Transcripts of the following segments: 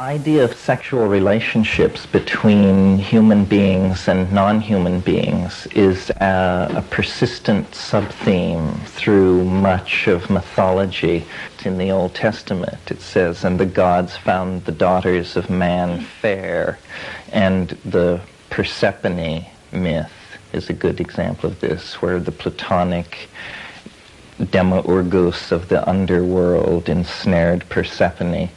idea of sexual relationships between human beings and non-human beings is a, a persistent sub-theme through much of mythology. In the Old Testament, it says, "And the gods found the daughters of man fair," and the Persephone myth is a good example of this, where the Platonic Demiurgus of the underworld ensnared Persephone.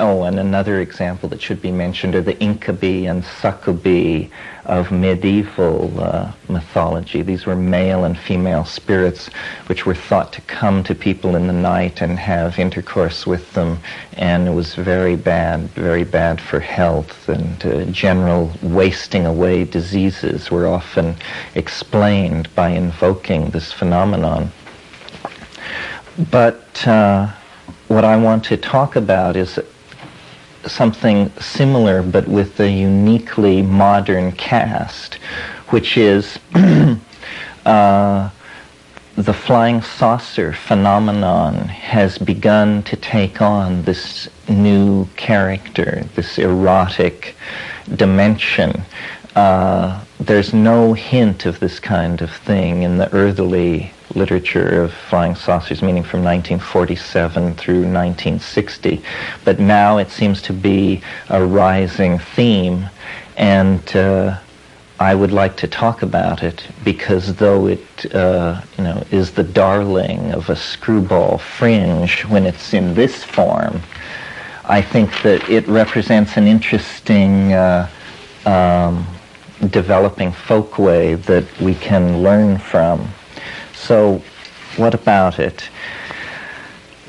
Oh, and another example that should be mentioned are the Incubi and Succubi of medieval uh, mythology. These were male and female spirits which were thought to come to people in the night and have intercourse with them, and it was very bad, very bad for health, and uh, general wasting away diseases were often explained by invoking this phenomenon. But uh, what I want to talk about is something similar but with a uniquely modern cast, which is uh, the flying saucer phenomenon has begun to take on this new character, this erotic dimension. Uh, there's no hint of this kind of thing in the early literature of flying saucers, meaning from 1947 through 1960. But now it seems to be a rising theme, and uh, I would like to talk about it because though it, uh, you know, is the darling of a screwball fringe when it's in this form, I think that it represents an interesting uh, um, developing folkway that we can learn from. So, what about it?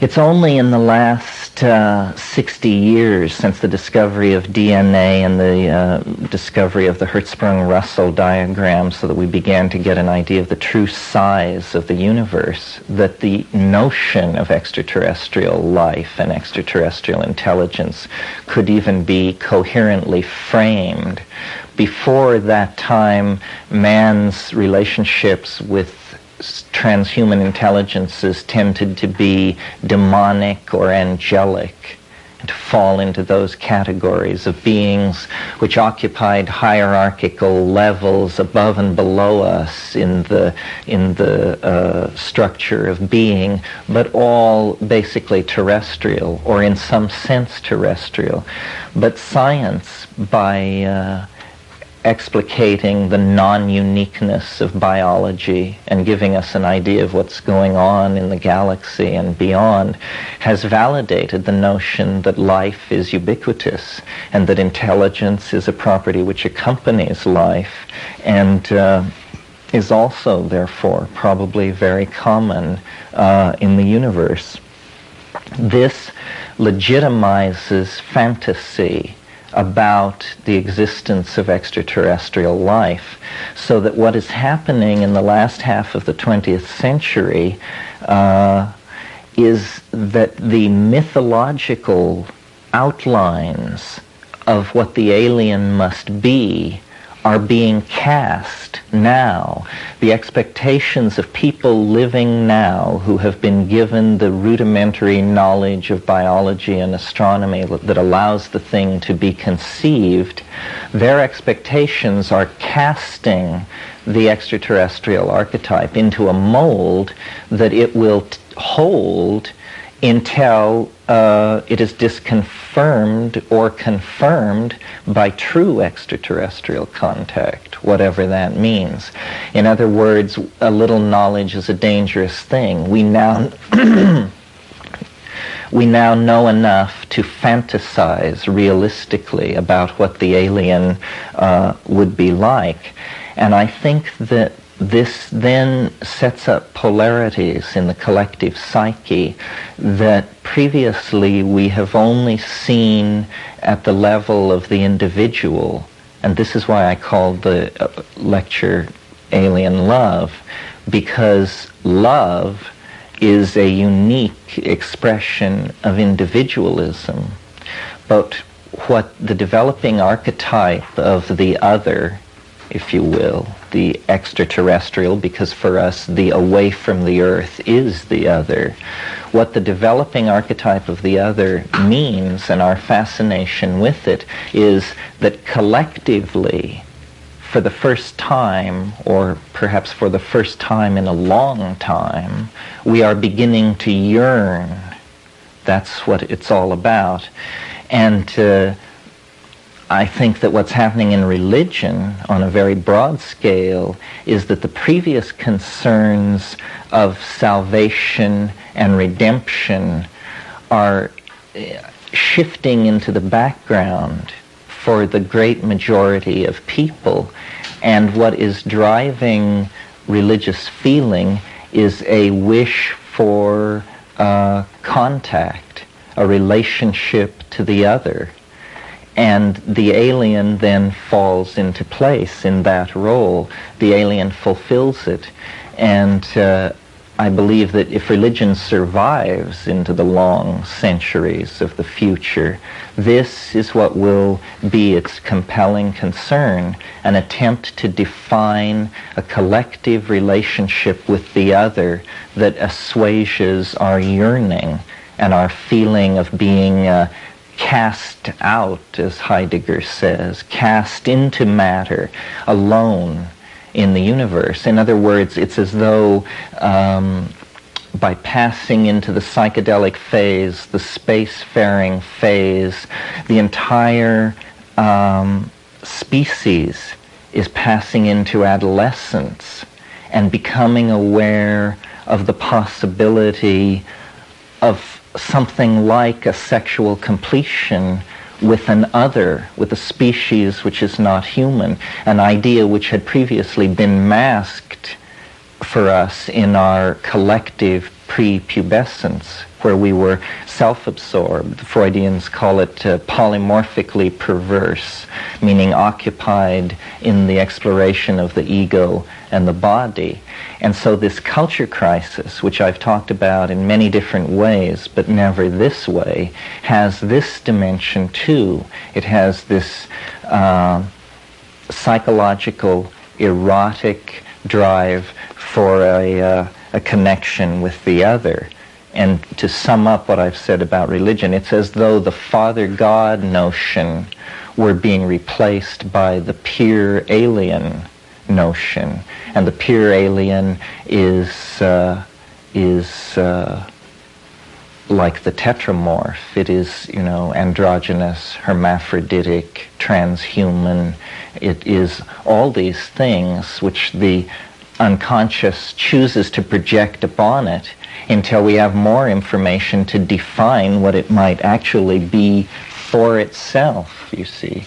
It's only in the last uh, 60 years since the discovery of DNA and the uh, discovery of the Hertzsprung-Russell diagram so that we began to get an idea of the true size of the universe that the notion of extraterrestrial life and extraterrestrial intelligence could even be coherently framed. Before that time, man's relationships with transhuman intelligences tended to be demonic or angelic and to fall into those categories of beings which occupied hierarchical levels above and below us in the in the uh, structure of being, but all basically terrestrial or in some sense terrestrial. But science, by uh, explicating the non-uniqueness of biology and giving us an idea of what's going on in the galaxy and beyond has validated the notion that life is ubiquitous and that intelligence is a property which accompanies life and uh, is also, therefore, probably very common uh, in the universe. This legitimizes fantasy about the existence of extraterrestrial life. So that what is happening in the last half of the 20th century uh, is that the mythological outlines of what the alien must be are being cast now. The expectations of people living now who have been given the rudimentary knowledge of biology and astronomy that allows the thing to be conceived, their expectations are casting the extraterrestrial archetype into a mold that it will t- hold until uh, it is disconfirmed or confirmed by true extraterrestrial contact, whatever that means. In other words, a little knowledge is a dangerous thing. We now we now know enough to fantasize realistically about what the alien uh, would be like. And I think that this then sets up polarities in the collective psyche that previously we have only seen at the level of the individual. And this is why I called the uh, lecture Alien Love, because love is a unique expression of individualism. But what the developing archetype of the other if you will, the extraterrestrial, because for us the away from the earth is the other. What the developing archetype of the other means and our fascination with it is that collectively, for the first time, or perhaps for the first time in a long time, we are beginning to yearn. That's what it's all about. And uh, I think that what's happening in religion on a very broad scale is that the previous concerns of salvation and redemption are eh, shifting into the background for the great majority of people. And what is driving religious feeling is a wish for uh, contact, a relationship to the other and the alien then falls into place in that role. The alien fulfills it. And uh, I believe that if religion survives into the long centuries of the future, this is what will be its compelling concern, an attempt to define a collective relationship with the other that assuages our yearning and our feeling of being uh, cast out, as Heidegger says, cast into matter, alone in the universe. In other words, it's as though um, by passing into the psychedelic phase, the spacefaring phase, the entire um, species is passing into adolescence and becoming aware of the possibility of something like a sexual completion with an other, with a species which is not human, an idea which had previously been masked for us in our collective prepubescence, where we were self-absorbed. The Freudians call it uh, polymorphically perverse, meaning occupied in the exploration of the ego and the body. And so this culture crisis, which I've talked about in many different ways, but never this way, has this dimension too. It has this uh, psychological, erotic drive for a, uh, a connection with the other. And to sum up what I've said about religion, it's as though the Father God notion were being replaced by the pure alien notion and the pure alien is uh, is uh, like the tetramorph. It is, you know, androgynous, hermaphroditic, transhuman. It is all these things which the unconscious chooses to project upon it until we have more information to define what it might actually be for itself, you see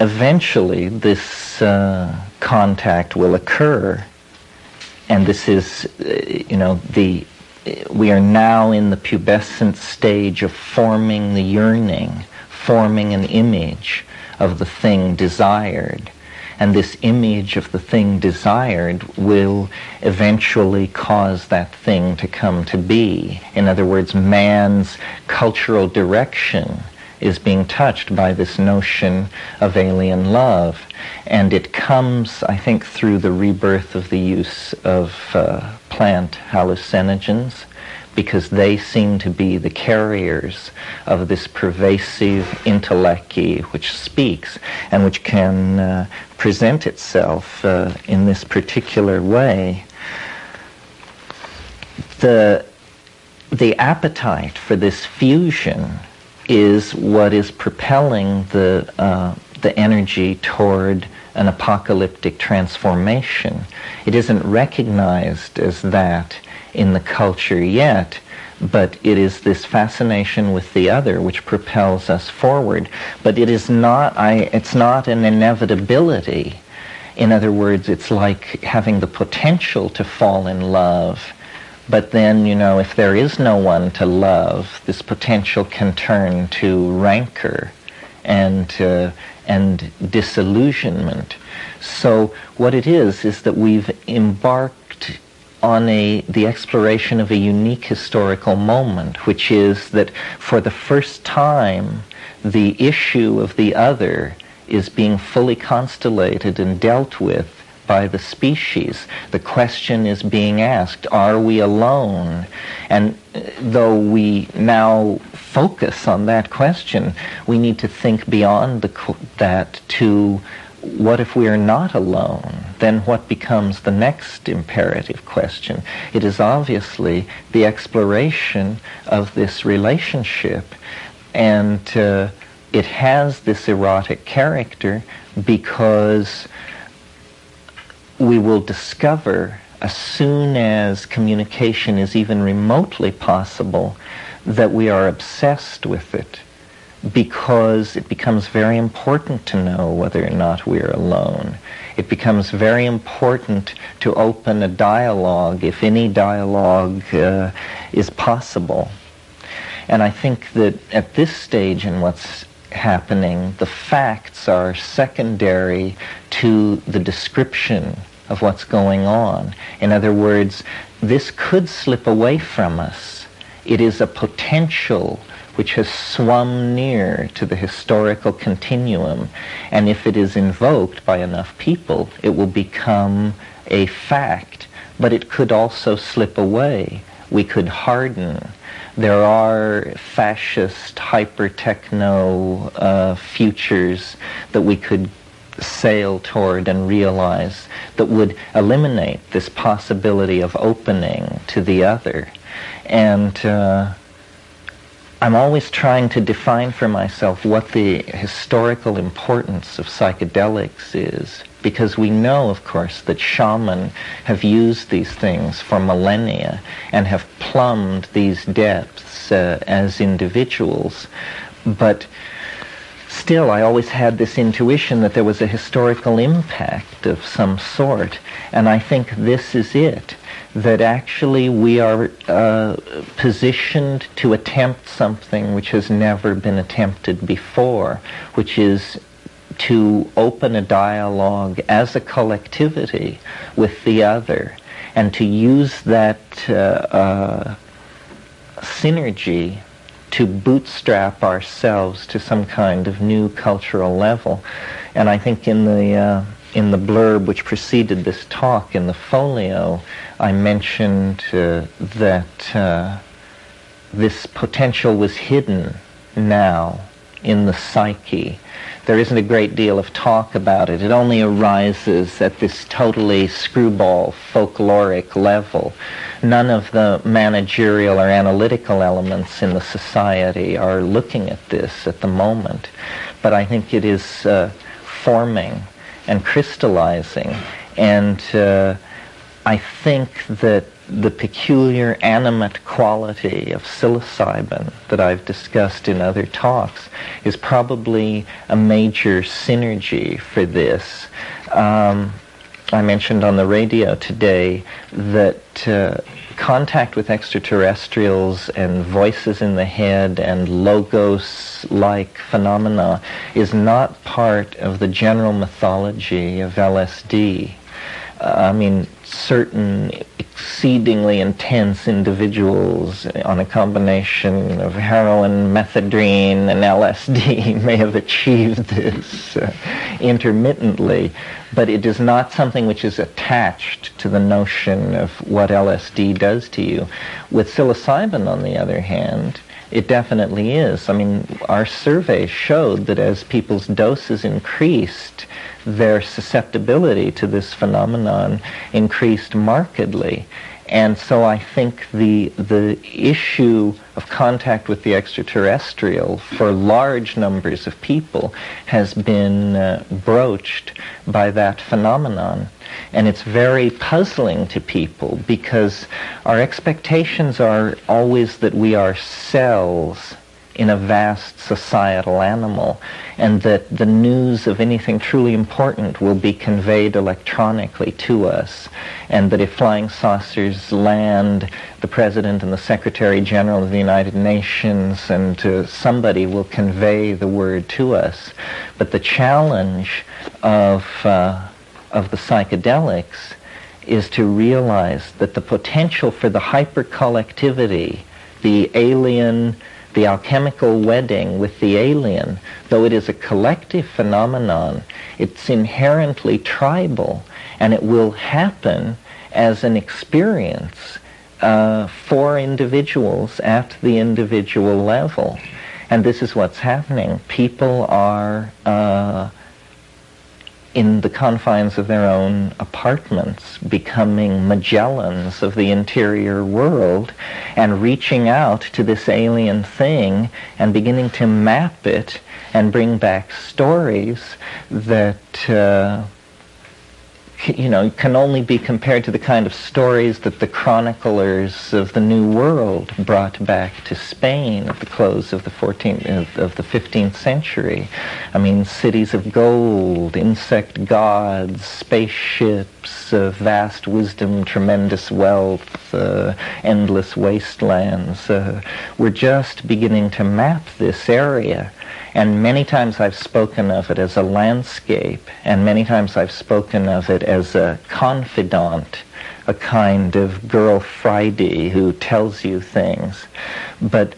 eventually this uh, contact will occur. And this is uh, you know the we are now in the pubescent stage of forming the yearning forming an image of the thing desired. And this image of the thing desired will eventually cause that thing to come to be. In other words man's cultural direction is being touched by this notion of alien love. And it comes, I think, through the rebirth of the use of uh, plant hallucinogens because they seem to be the carriers of this pervasive entelechy which speaks and which can uh, present itself uh, in this particular way. The, the appetite for this fusion is what is propelling the, uh, the energy toward an apocalyptic transformation. It isn't recognized as that in the culture yet, but it is this fascination with the other which propels us forward. But it is not, I, it's not an inevitability. In other words, it's like having the potential to fall in love but then, you know, if there is no one to love, this potential can turn to rancor and, uh, and disillusionment. So what it is, is that we've embarked on a, the exploration of a unique historical moment, which is that for the first time, the issue of the other is being fully constellated and dealt with by the species. The question is being asked, are we alone? And uh, though we now focus on that question, we need to think beyond the, that to what if we are not alone? Then what becomes the next imperative question? It is obviously the exploration of this relationship. And uh, it has this erotic character because we will discover as soon as communication is even remotely possible that we are obsessed with it because it becomes very important to know whether or not we're alone. It becomes very important to open a dialogue if any dialogue uh, is possible. And I think that at this stage in what's happening, the facts are secondary to the description of what's going on. In other words, this could slip away from us. It is a potential which has swum near to the historical continuum, and if it is invoked by enough people, it will become a fact, but it could also slip away. We could harden. There are fascist, hyper-techno uh, futures that we could sail toward and realize that would eliminate this possibility of opening to the other. And uh, I'm always trying to define for myself what the historical importance of psychedelics is, because we know, of course, that shamans have used these things for millennia and have plumbed these depths uh, as individuals. But still, I always had this intuition that there was a historical impact of some sort, and I think this is it. That actually we are uh, positioned to attempt something which has never been attempted before, which is to open a dialogue as a collectivity with the other, and to use that uh, uh, synergy to bootstrap ourselves to some kind of new cultural level. And I think in the uh, in the blurb which preceded this talk in the folio, I mentioned uh, that uh, this potential was hidden now in the psyche there isn't a great deal of talk about it. It only arises at this totally screwball folkloric level. None of the managerial or analytical elements in the society are looking at this at the moment. But I think it is uh, forming and crystallizing. And uh, I think that the peculiar animate quality of psilocybin that I've discussed in other talks is probably a major synergy for this. Um, I mentioned on the radio today that uh, contact with extraterrestrials and voices in the head and logos-like phenomena is not part of the general mythology of LSD. Uh, I mean, certain exceedingly intense individuals on a combination of heroin, methadone, and LSD may have achieved this uh, intermittently, but it is not something which is attached to the notion of what LSD does to you. With psilocybin, on the other hand, it definitely is. I mean, our surveys showed that as people's doses increased, their susceptibility to this phenomenon increased markedly. And so I think the, the issue of contact with the extraterrestrial for large numbers of people has been uh, broached by that phenomenon. And it's very puzzling to people because our expectations are always that we are cells in a vast societal animal, and that the news of anything truly important will be conveyed electronically to us, and that if flying saucers land, the President and the Secretary General of the United Nations and uh, somebody will convey the word to us. But the challenge of, uh, of the psychedelics is to realize that the potential for the hypercollectivity, the alien the alchemical wedding with the alien, though it is a collective phenomenon, it's inherently tribal, and it will happen as an experience uh, for individuals at the individual level. And this is what's happening. People are uh, in the confines of their own apartments, becoming Magellans of the interior world, and reaching out to this alien thing and beginning to map it and bring back stories that uh, you know, can only be compared to the kind of stories that the chroniclers of the New World brought back to Spain at the close of the 14th, of the 15th century. I mean, cities of gold, insect gods, spaceships, uh, vast wisdom, tremendous wealth, uh, endless wastelands. Uh, we're just beginning to map this area and many times I've spoken of it as a landscape, and many times I've spoken of it as a confidant, a kind of girl Friday who tells you things. But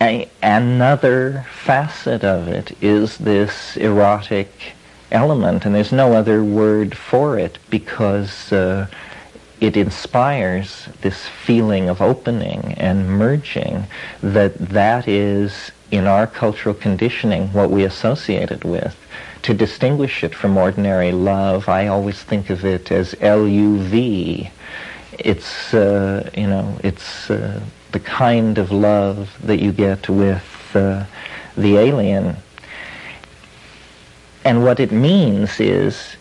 a, another facet of it is this erotic element, and there's no other word for it because uh, it inspires this feeling of opening and merging that that is in our cultural conditioning what we associate it with. To distinguish it from ordinary love, I always think of it as L-U-V. It's, uh, you know, it's uh, the kind of love that you get with uh, the alien. And what it means is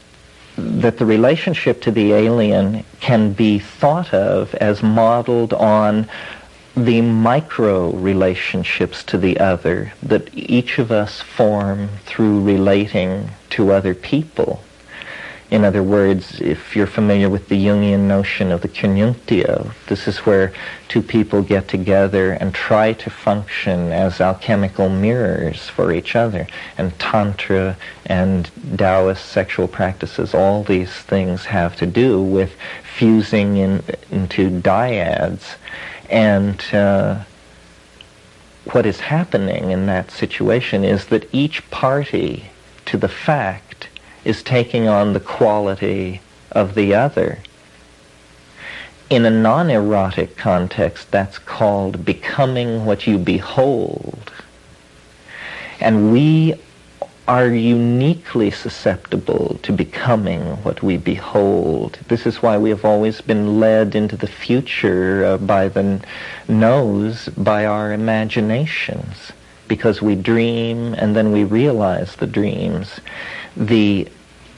that the relationship to the alien can be thought of as modeled on the micro relationships to the other that each of us form through relating to other people. In other words, if you're familiar with the Jungian notion of the conjunctio, this is where two people get together and try to function as alchemical mirrors for each other. And Tantra and Taoist sexual practices, all these things have to do with fusing in, into dyads and uh, what is happening in that situation is that each party to the fact is taking on the quality of the other. In a non-erotic context, that's called becoming what you behold. And we are uniquely susceptible to becoming what we behold. This is why we have always been led into the future uh, by the nose by our imaginations, because we dream and then we realize the dreams. The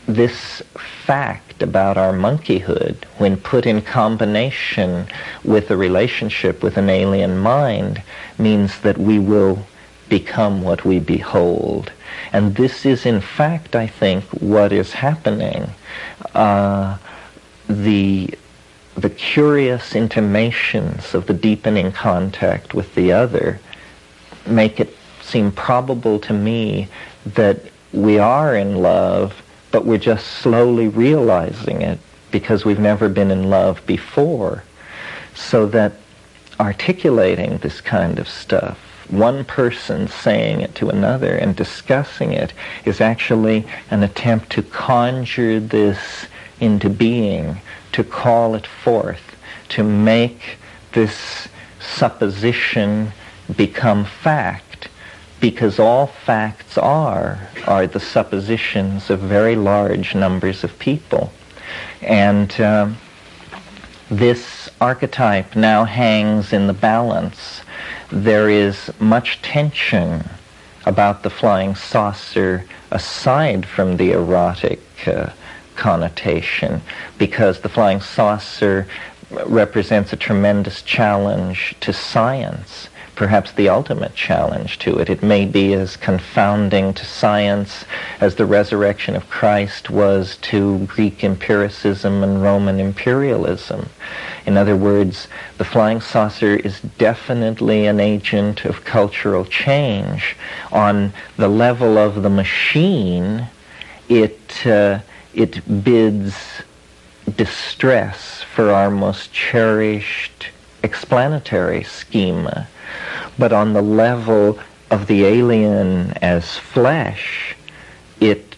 this fact about our monkeyhood, when put in combination with a relationship with an alien mind, means that we will become what we behold. And this is, in fact, I think, what is happening. Uh, the the curious intimations of the deepening contact with the other make it seem probable to me that we are in love, but we're just slowly realizing it because we've never been in love before. So that articulating this kind of stuff one person saying it to another and discussing it is actually an attempt to conjure this into being, to call it forth, to make this supposition become fact, because all facts are, are the suppositions of very large numbers of people. And um, this archetype now hangs in the balance there is much tension about the flying saucer aside from the erotic uh, connotation because the flying saucer represents a tremendous challenge to science perhaps the ultimate challenge to it. It may be as confounding to science as the resurrection of Christ was to Greek empiricism and Roman imperialism. In other words, the flying saucer is definitely an agent of cultural change. On the level of the machine, it, uh, it bids distress for our most cherished explanatory schema But on the level of the alien as flesh, it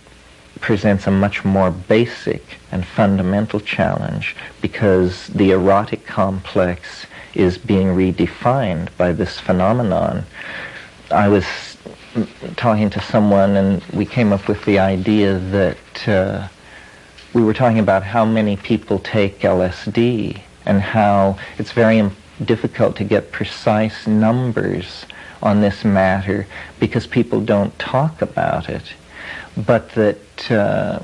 presents a much more basic and fundamental challenge because the erotic complex is being redefined by this phenomenon. I was talking to someone and we came up with the idea that uh, we were talking about how many people take LSD and how it's very difficult to get precise numbers on this matter because people don't talk about it. But that uh,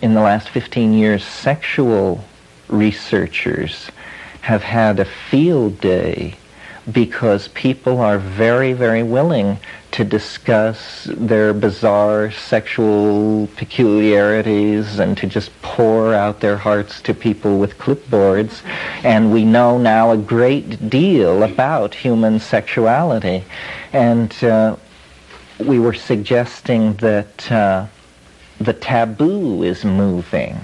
in the last 15 years, sexual researchers have had a field day because people are very, very willing to discuss their bizarre sexual peculiarities and to just pour out their hearts to people with clipboards. And we know now a great deal about human sexuality. And uh, we were suggesting that uh, the taboo is moving.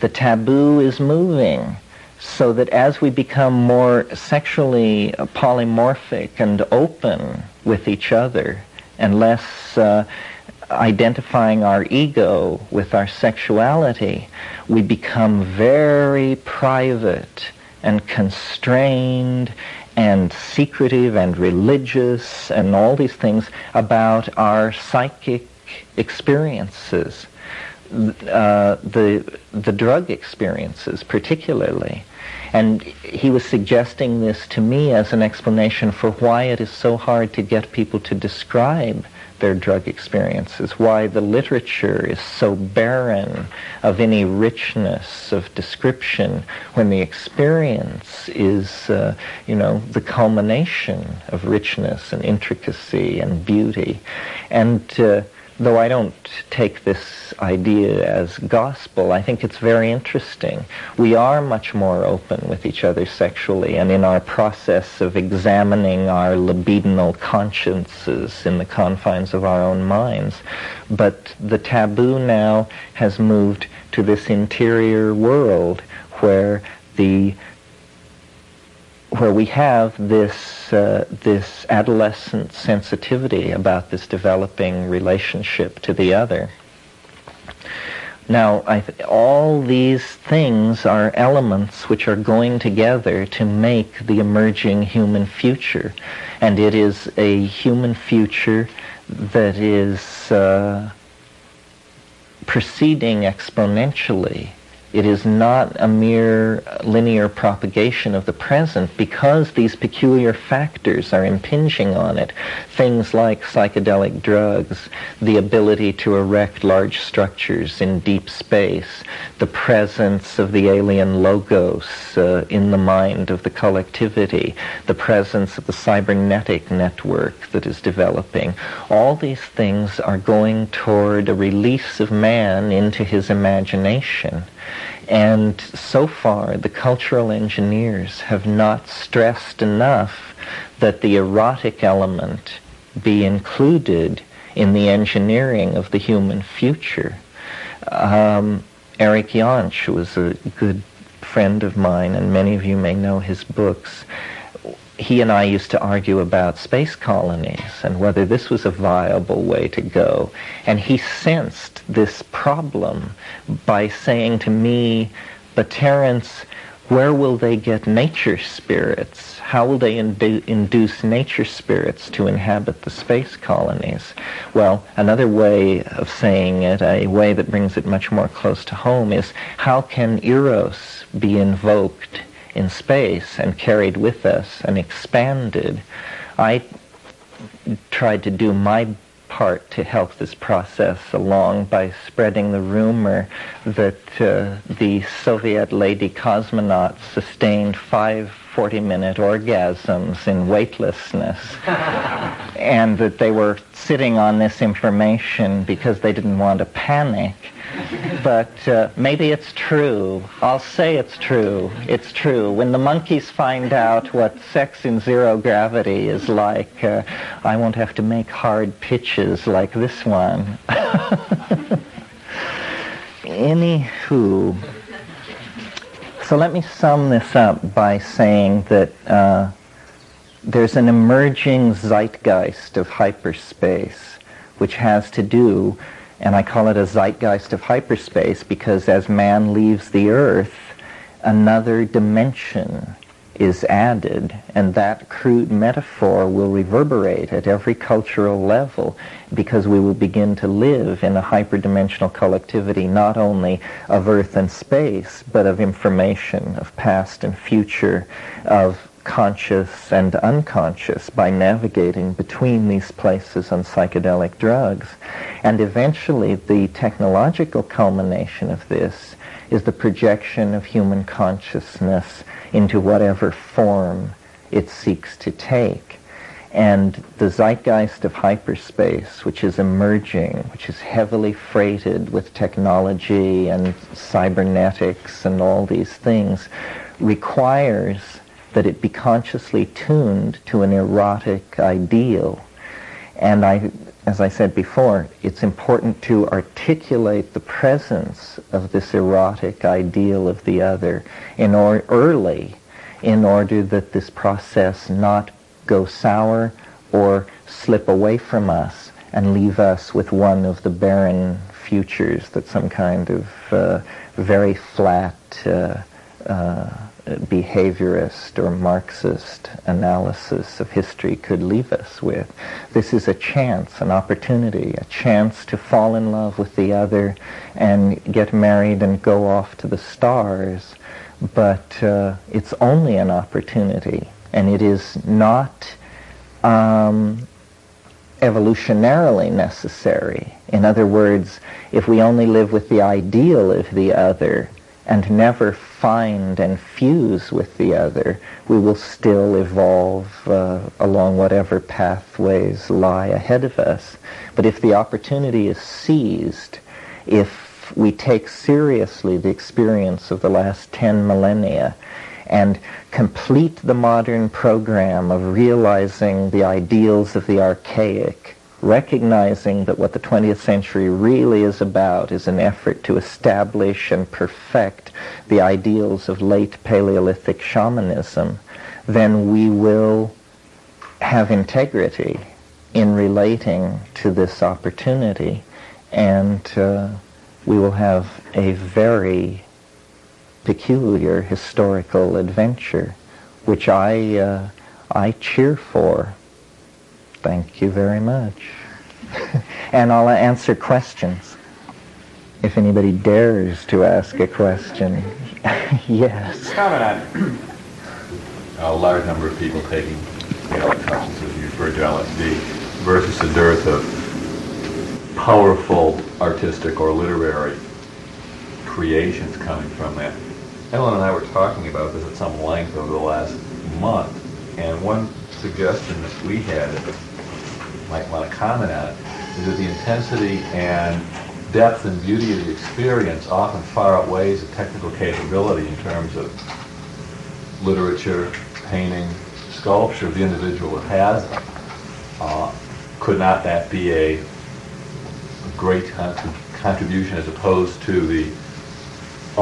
The taboo is moving so that as we become more sexually polymorphic and open with each other and less uh, identifying our ego with our sexuality, we become very private and constrained and secretive and religious and all these things about our psychic experiences. Uh, the the drug experiences particularly and he was suggesting this to me as an explanation for why it is so hard to get people to describe their drug experiences, why the literature is so barren of any richness of description when the experience is, uh, you know, the culmination of richness and intricacy and beauty. And uh, though I don't take this idea as gospel, I think it's very interesting. We are much more open with each other sexually, and in our process of examining our libidinal consciences in the confines of our own minds. But the taboo now has moved to this interior world where the where we have this uh, this adolescent sensitivity about this developing relationship to the other. Now, th- all these things are elements which are going together to make the emerging human future, and it is a human future that is uh, proceeding exponentially it is not a mere linear propagation of the present because these peculiar factors are impinging on it. Things like psychedelic drugs, the ability to erect large structures in deep space, the presence of the alien logos uh, in the mind of the collectivity, the presence of the cybernetic network that is developing. All these things are going toward a release of man into his imagination. And so far, the cultural engineers have not stressed enough that the erotic element be included in the engineering of the human future. Um, Erich Jantsch, was a good friend of mine, and many of you may know his books, he and I used to argue about space colonies and whether this was a viable way to go. And he sensed this problem by saying to me, but Terence, where will they get nature spirits? How will they indu- induce nature spirits to inhabit the space colonies? Well, another way of saying it, a way that brings it much more close to home, is how can Eros be invoked in space and carried with us and expanded. I tried to do my part to help this process along by spreading the rumor that uh, the Soviet lady cosmonauts sustained five 40-minute orgasms in weightlessness and that they were sitting on this information because they didn't want to panic but uh, maybe it's true. I'll say it's true. It's true. When the monkeys find out what sex in zero gravity is like, uh, I won't have to make hard pitches like this one. Anywho, so let me sum this up by saying that uh, there's an emerging zeitgeist of hyperspace, which has to do, and I call it a zeitgeist of hyperspace because as man leaves the earth, another dimension is added, and that crude metaphor will reverberate at every cultural level because we will begin to live in a hyperdimensional collectivity not only of earth and space, but of information, of past and future, of conscious and unconscious by navigating between these places on psychedelic drugs. And eventually the technological culmination of this is the projection of human consciousness into whatever form it seeks to take. And the zeitgeist of hyperspace, which is emerging, which is heavily freighted with technology and cybernetics and all these things, requires that it be consciously tuned to an erotic ideal. And I, as I said before, it's important to articulate the presence of this erotic ideal of the other in or early in order that this process not go sour or slip away from us and leave us with one of the barren futures that some kind of uh, very flat uh, uh, behaviorist or Marxist analysis of history could leave us with. This is a chance, an opportunity, a chance to fall in love with the other and get married and go off to the stars. But uh, it's only an opportunity, and it is not um, evolutionarily necessary. In other words, if we only live with the ideal of the other and never find and fuse with the other, we will still evolve uh, along whatever pathways lie ahead of us. But if the opportunity is seized, if we take seriously the experience of the last 10 millennia and complete the modern program of realizing the ideals of the archaic recognizing that what the 20th century really is about is an effort to establish and perfect the ideals of late Paleolithic shamanism, then we will have integrity in relating to this opportunity and uh, we will have a very peculiar historical adventure which I, uh, I cheer for Thank you very much. and I'll answer questions if anybody dares to ask a question. yes. Comment on a large number of people taking psychedelic substances, you referred to LSD, versus the dearth of powerful artistic or literary creations coming from that. Ellen and I were talking about this at some length over the last month, and one suggestion that we had might want to comment on is that the intensity and depth and beauty of the experience often far outweighs the technical capability in terms of literature, painting, sculpture of the individual that has them. Uh, could not that be a great contribution as opposed to the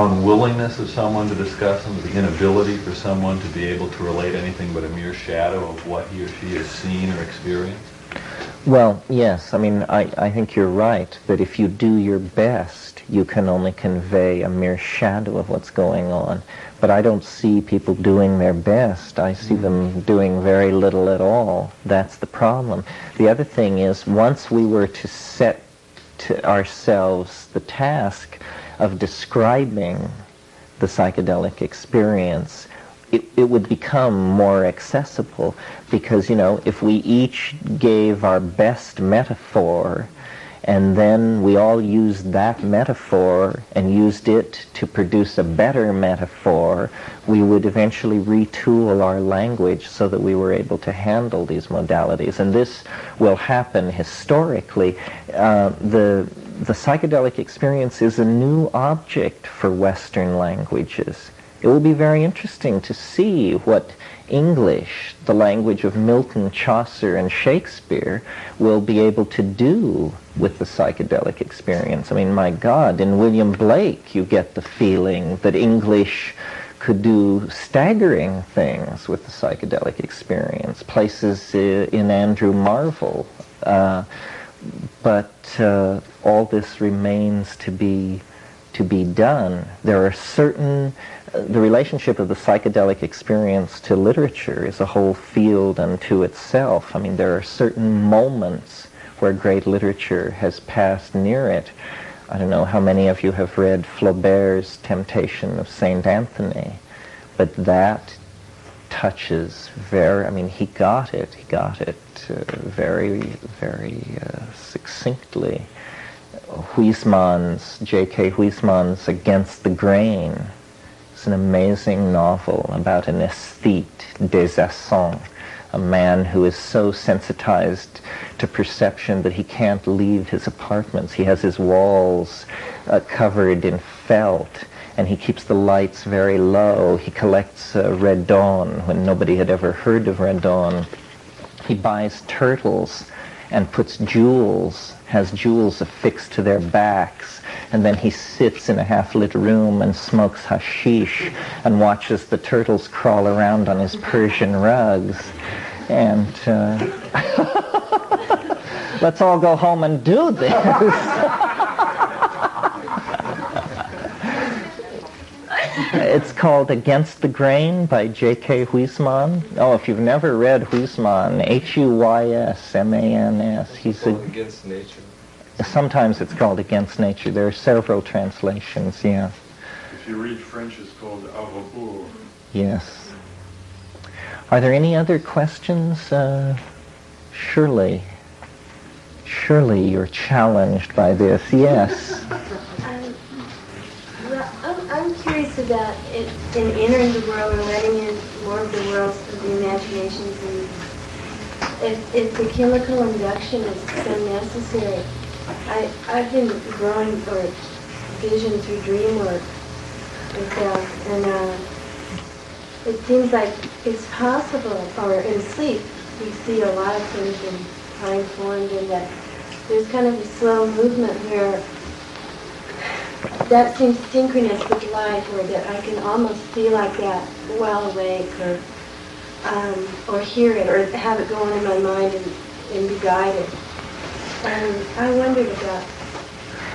unwillingness of someone to discuss them, the inability for someone to be able to relate anything but a mere shadow of what he or she has seen or experienced? Well, yes. I mean, I, I think you're right that if you do your best, you can only convey a mere shadow of what's going on. But I don't see people doing their best. I see mm-hmm. them doing very little at all. That's the problem. The other thing is, once we were to set to ourselves the task of describing the psychedelic experience, it, it would become more accessible because, you know, if we each gave our best metaphor and then we all used that metaphor and used it to produce a better metaphor, we would eventually retool our language so that we were able to handle these modalities. And this will happen historically. Uh, the, the psychedelic experience is a new object for Western languages. It will be very interesting to see what English, the language of Milton, Chaucer, and Shakespeare, will be able to do with the psychedelic experience. I mean, my God, in William Blake, you get the feeling that English could do staggering things with the psychedelic experience, places in Andrew Marvell. Uh, but uh, all this remains to be to be done. There are certain uh, the relationship of the psychedelic experience to literature is a whole field unto itself. I mean, there are certain moments where great literature has passed near it. I don't know how many of you have read Flaubert's Temptation of St. Anthony, but that touches very, I mean, he got it, he got it uh, very, very uh, succinctly. Huysmans, J.K. Huysmans Against the Grain. It's an amazing novel about an aesthete, Des a man who is so sensitized to perception that he can't leave his apartments. He has his walls uh, covered in felt and he keeps the lights very low. He collects uh, Redon when nobody had ever heard of Redon. He buys turtles and puts jewels, has jewels affixed to their backs, and then he sits in a half-lit room and smokes hashish and watches the turtles crawl around on his Persian rugs. And uh, let's all go home and do this. it's called Against the Grain by J.K. Huysman. Oh, if you've never read Huysman, H-U-Y-S-M-A-N-S. He's a, Against Nature. Sometimes it's called Against Nature. There are several translations, yeah. If you read French, it's called A Yes. Are there any other questions? Uh, surely. Surely you're challenged by this. Yes. about it, in entering the world or letting in more of the worlds of the imaginations and if, if the chemical induction is so necessary. I, I've been growing or vision through dream work myself, and uh, it seems like it's possible, or in sleep, we see a lot of things in formed, and that there's kind of a slow movement where that seems synchronous with life, or that I can almost feel like that while awake, or um, or hear it, or have it go on in my mind and, and be guided. And I wondered about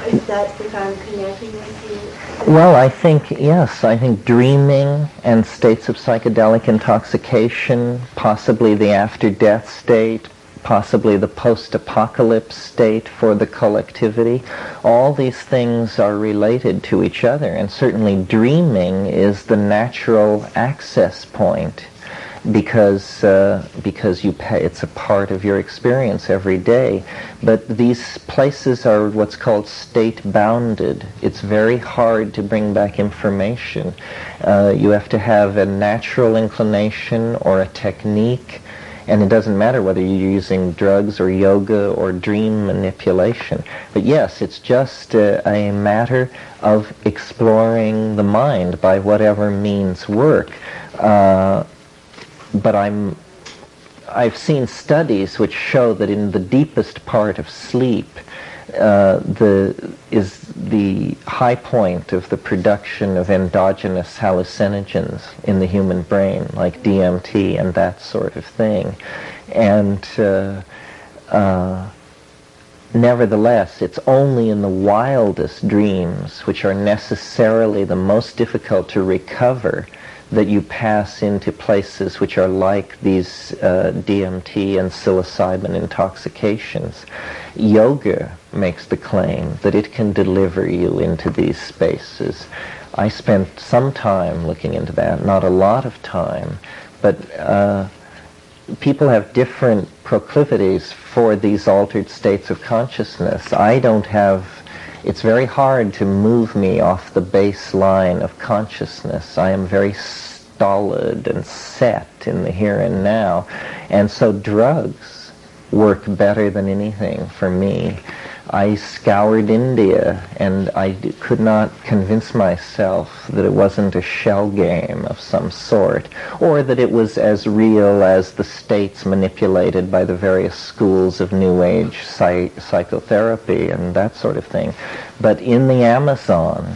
if that's if I'm connecting with you. Well, I think yes. I think dreaming and states of psychedelic intoxication, possibly the after-death state, possibly the post-apocalypse state for the collectivity. All these things are related to each other, and certainly dreaming is the natural access point because uh, because you pay, it's a part of your experience every day. But these places are what's called state bounded. It's very hard to bring back information. Uh, you have to have a natural inclination or a technique and it doesn't matter whether you're using drugs or yoga or dream manipulation. But yes, it's just a, a matter of exploring the mind by whatever means work. Uh, but I'm I've seen studies which show that in the deepest part of sleep, uh, the is the high point of the production of endogenous hallucinogens in the human brain, like DMT and that sort of thing, and uh, uh, nevertheless, it's only in the wildest dreams, which are necessarily the most difficult to recover, that you pass into places which are like these uh, DMT and psilocybin intoxications. Yoga makes the claim that it can deliver you into these spaces. I spent some time looking into that, not a lot of time, but uh, people have different proclivities for these altered states of consciousness. I don't have it's very hard to move me off the baseline of consciousness. I am very stolid and set in the here and now. And so drugs work better than anything for me. I scoured India and I could not convince myself that it wasn't a shell game of some sort or that it was as real as the states manipulated by the various schools of New Age psych- psychotherapy and that sort of thing. But in the Amazon,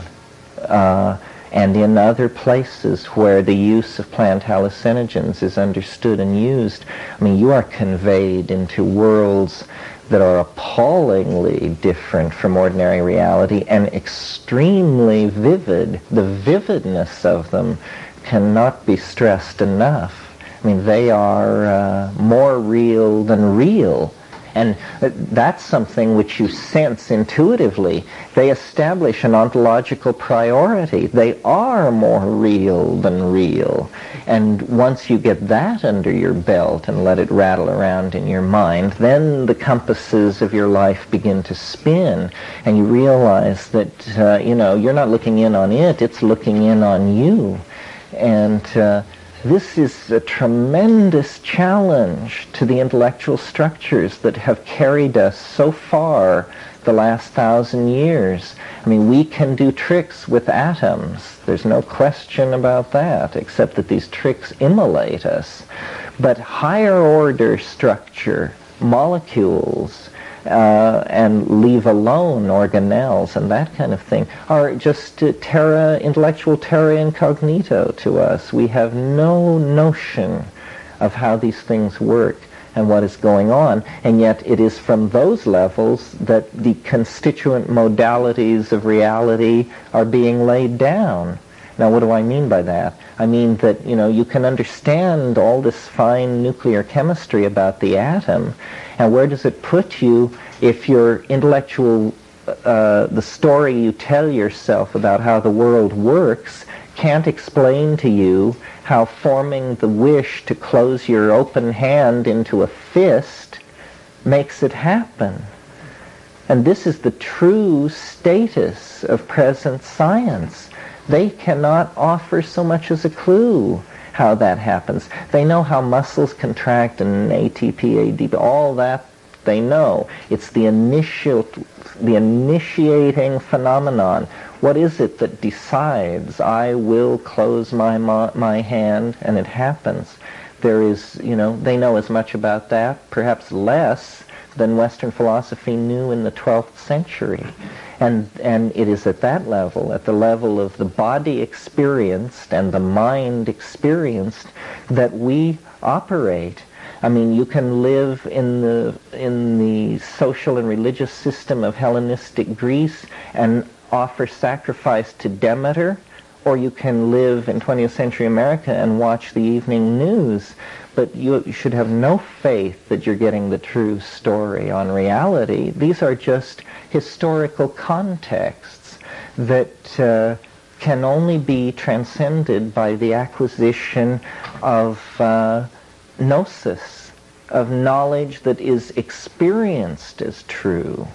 uh, and in other places where the use of plant hallucinogens is understood and used, I mean, you are conveyed into worlds that are appallingly different from ordinary reality and extremely vivid. The vividness of them cannot be stressed enough. I mean, they are uh, more real than real. And that's something which you sense intuitively. They establish an ontological priority. They are more real than real. And once you get that under your belt and let it rattle around in your mind, then the compasses of your life begin to spin. And you realize that, uh, you know, you're not looking in on it, it's looking in on you. And uh, this is a tremendous challenge to the intellectual structures that have carried us so far the last thousand years. I mean, we can do tricks with atoms. There's no question about that, except that these tricks immolate us. But higher order structure, molecules, uh, and leave alone organelles and that kind of thing are just uh, terra intellectual terra incognito to us. We have no notion of how these things work and what is going on, and yet it is from those levels that the constituent modalities of reality are being laid down. Now, what do I mean by that? I mean that, you know, you can understand all this fine nuclear chemistry about the atom, and where does it put you if your intellectual, uh, the story you tell yourself about how the world works can't explain to you how forming the wish to close your open hand into a fist makes it happen. And this is the true status of present science. They cannot offer so much as a clue how that happens. They know how muscles contract and ATP, ADP, all that they know. It's the initial, the initiating phenomenon. What is it that decides I will close my my hand and it happens? There is, you know, they know as much about that, perhaps less than Western philosophy knew in the 12th century. And, and it is at that level, at the level of the body experienced and the mind experienced, that we operate. I mean, you can live in the, in the social and religious system of Hellenistic Greece and offer sacrifice to Demeter, or you can live in 20th century America and watch the evening news. But you should have no faith that you're getting the true story on reality. These are just historical contexts that uh, can only be transcended by the acquisition of uh, gnosis, of knowledge that is experienced as true.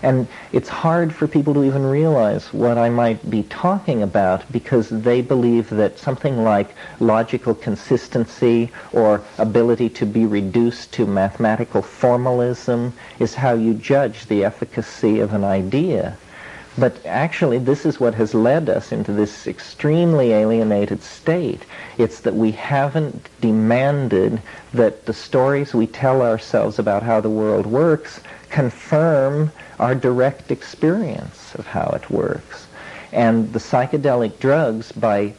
And it's hard for people to even realize what I might be talking about because they believe that something like logical consistency or ability to be reduced to mathematical formalism is how you judge the efficacy of an idea. But actually, this is what has led us into this extremely alienated state. It's that we haven't demanded that the stories we tell ourselves about how the world works confirm our direct experience of how it works. And the psychedelic drugs, by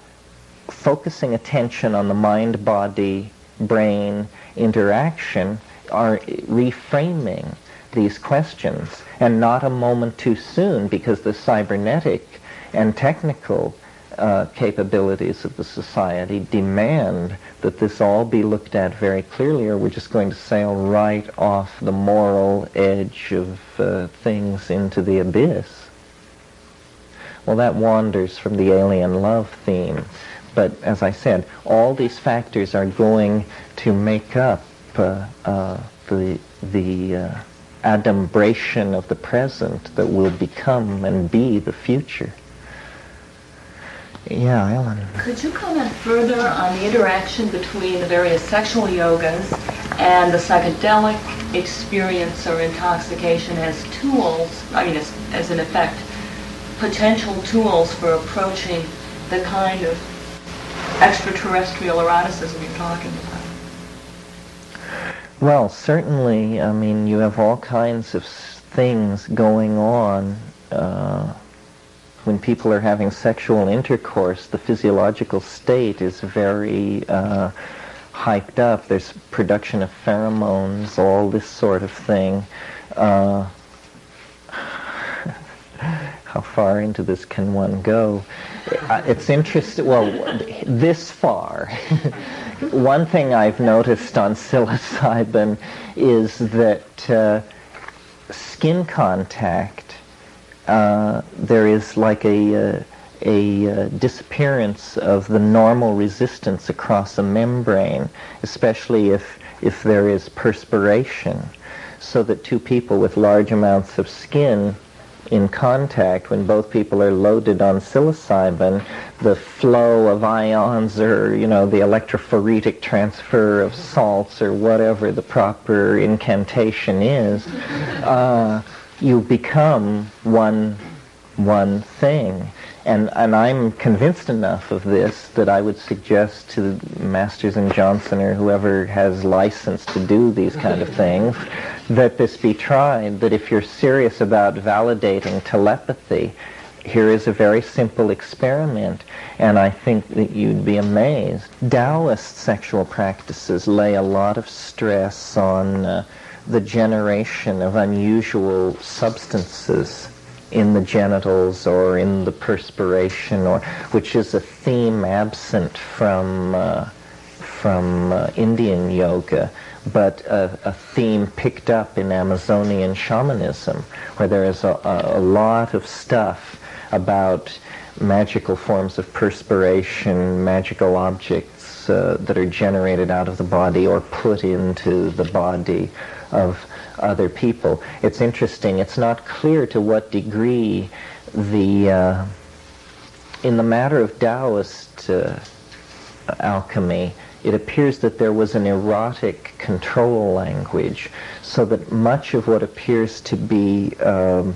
focusing attention on the mind-body-brain interaction, are reframing these questions and not a moment too soon because the cybernetic and technical uh, capabilities of the society demand that this all be looked at very clearly or we're just going to sail right off the moral edge of uh, things into the abyss. Well, that wanders from the alien love theme. But as I said, all these factors are going to make up uh, uh the, the uh, adumbration of the present that will become and be the future. Yeah, Ellen. Could you comment further on the interaction between the various sexual yogas and the psychedelic experience or intoxication as tools, I mean, as, as in effect, potential tools for approaching the kind of extraterrestrial eroticism you're talking about? Well, certainly, I mean, you have all kinds of things going on. Uh, when people are having sexual intercourse, the physiological state is very uh, hyped up. There's production of pheromones, all this sort of thing. Uh, how far into this can one go? It's interesting. Well, this far. one thing I've noticed on psilocybin is that uh, skin contact, uh, there is like a, uh, a, a uh, disappearance of the normal resistance across a membrane, especially if, if there is perspiration, so that two people with large amounts of skin in contact, when both people are loaded on psilocybin, the flow of ions or, you know, the electrophoretic transfer of salts or whatever the proper incantation is, uh, you become one, one thing. And, and I'm convinced enough of this that I would suggest to Masters and Johnson or whoever has license to do these kind of things that this be tried, that if you're serious about validating telepathy, here is a very simple experiment, and I think that you'd be amazed. Taoist sexual practices lay a lot of stress on uh, the generation of unusual substances in the genitals or in the perspiration, or which is a theme absent from uh, from uh, Indian yoga, but a, a, theme picked up in Amazonian shamanism, where there is a, a, lot of stuff about magical forms of perspiration, magical objects uh, that are generated out of the body or put into the body of other people. It's interesting. It's not clear to what degree the uh, in the matter of Taoist uh, alchemy, it appears that there was an erotic control language, so that much of what appears to be um,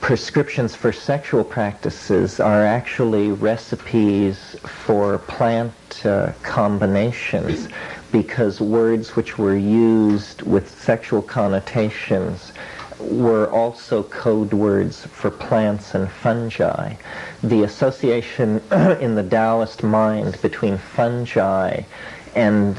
prescriptions for sexual practices are actually recipes for plant uh, combinations because words which were used with sexual connotations were also code words for plants and fungi. The association in the Taoist mind between fungi and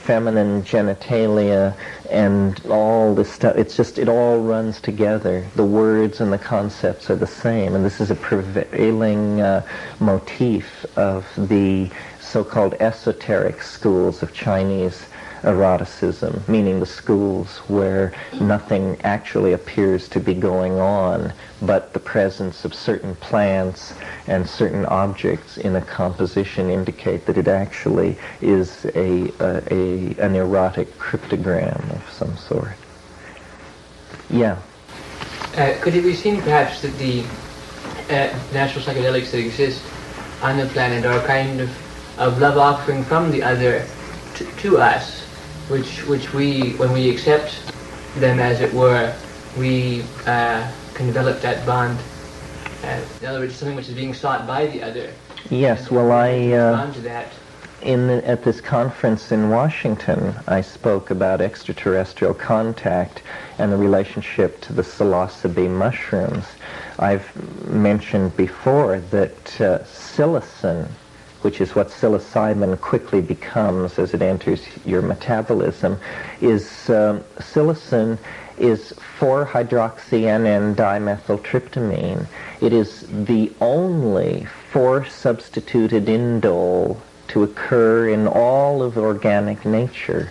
feminine genitalia and all this stuff, it's just, it all runs together. The words and the concepts are the same, and this is a prevailing uh, motif of the so-called esoteric schools of Chinese eroticism, meaning the schools where nothing actually appears to be going on, but the presence of certain plants and certain objects in a composition indicate that it actually is a, a, a an erotic cryptogram of some sort. Yeah. Uh, could it be seen perhaps that the uh, natural psychedelics that exist on the planet are kind of of love offering from the other to, to us, which which we when we accept them as it were, we uh, can develop that bond. Uh, in other words, something which is being sought by the other. Yes, well, I uh, that. in the, at this conference in Washington, I spoke about extraterrestrial contact and the relationship to the psilocybe mushrooms. I've mentioned before that uh, psilocin which is what psilocybin quickly becomes as it enters your metabolism, is um, psilocin is 4-hydroxy-N-N-dimethyltryptamine. It is the only 4-substituted indole to occur in all of organic nature.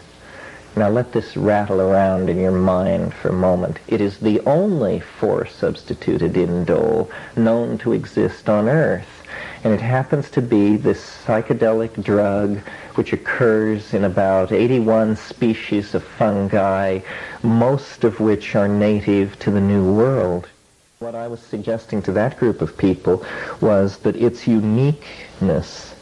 Now let this rattle around in your mind for a moment. It is the only 4-substituted indole known to exist on Earth and it happens to be this psychedelic drug which occurs in about 81 species of fungi, most of which are native to the New World. What I was suggesting to that group of people was that its uniqueness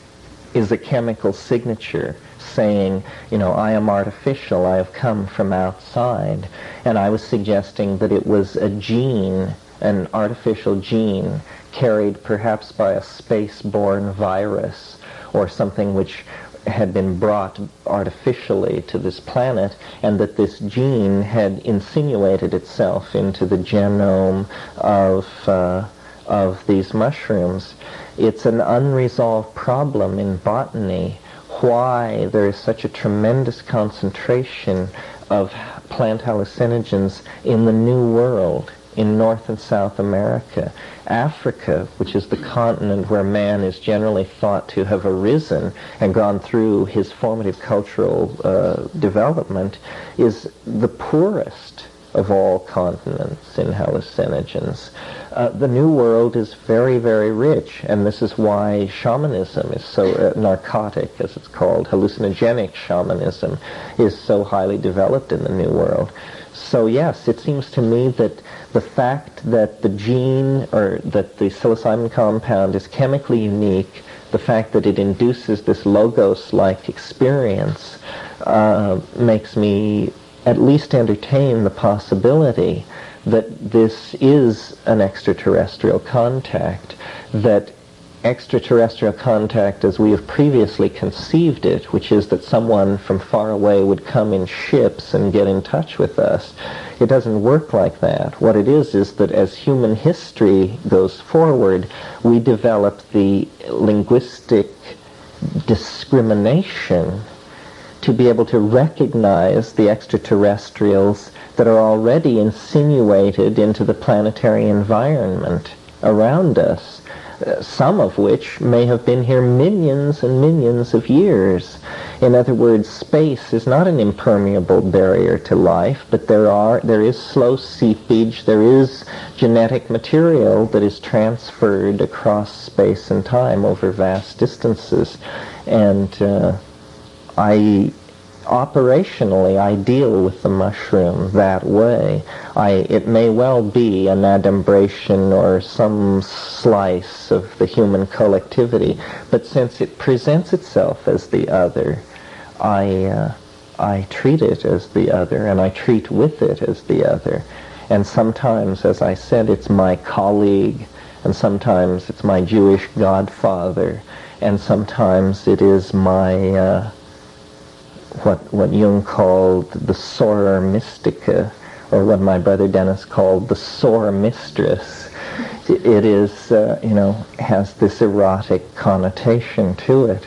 is a chemical signature saying, you know, I am artificial, I have come from outside. And I was suggesting that it was a gene, an artificial gene carried perhaps by a space-borne virus or something which had been brought artificially to this planet and that this gene had insinuated itself into the genome of, uh, of these mushrooms. It's an unresolved problem in botany why there is such a tremendous concentration of plant hallucinogens in the New World, in North and South America. Africa, which is the continent where man is generally thought to have arisen and gone through his formative cultural uh, development, is the poorest of all continents in hallucinogens. Uh, the New World is very, very rich, and this is why shamanism is so uh, narcotic, as it's called. Hallucinogenic shamanism is so highly developed in the New World. So yes, it seems to me that the fact that the gene or that the psilocybin compound is chemically unique, the fact that it induces this logos-like experience, uh, makes me at least entertain the possibility that this is an extraterrestrial contact, that extraterrestrial contact as we have previously conceived it, which is that someone from far away would come in ships and get in touch with us. It doesn't work like that. What it is is that as human history goes forward, we develop the linguistic discrimination to be able to recognize the extraterrestrials that are already insinuated into the planetary environment around us, uh, some of which may have been here millions and millions of years. In other words, space is not an impermeable barrier to life, but there are there is slow seepage, there is genetic material that is transferred across space and time over vast distances, and uh, I operationally I deal with the mushroom that way. I, it may well be an adumbration or some slice of the human collectivity, but since it presents itself as the other, I, uh, I treat it as the other and I treat with it as the other. And sometimes, as I said, it's my colleague, and sometimes it's my Jewish godfather, and sometimes it is my uh, what, what Jung called the soror mystica, or what my brother Dennis called the sore mistress. It is, uh, you know, has this erotic connotation to it.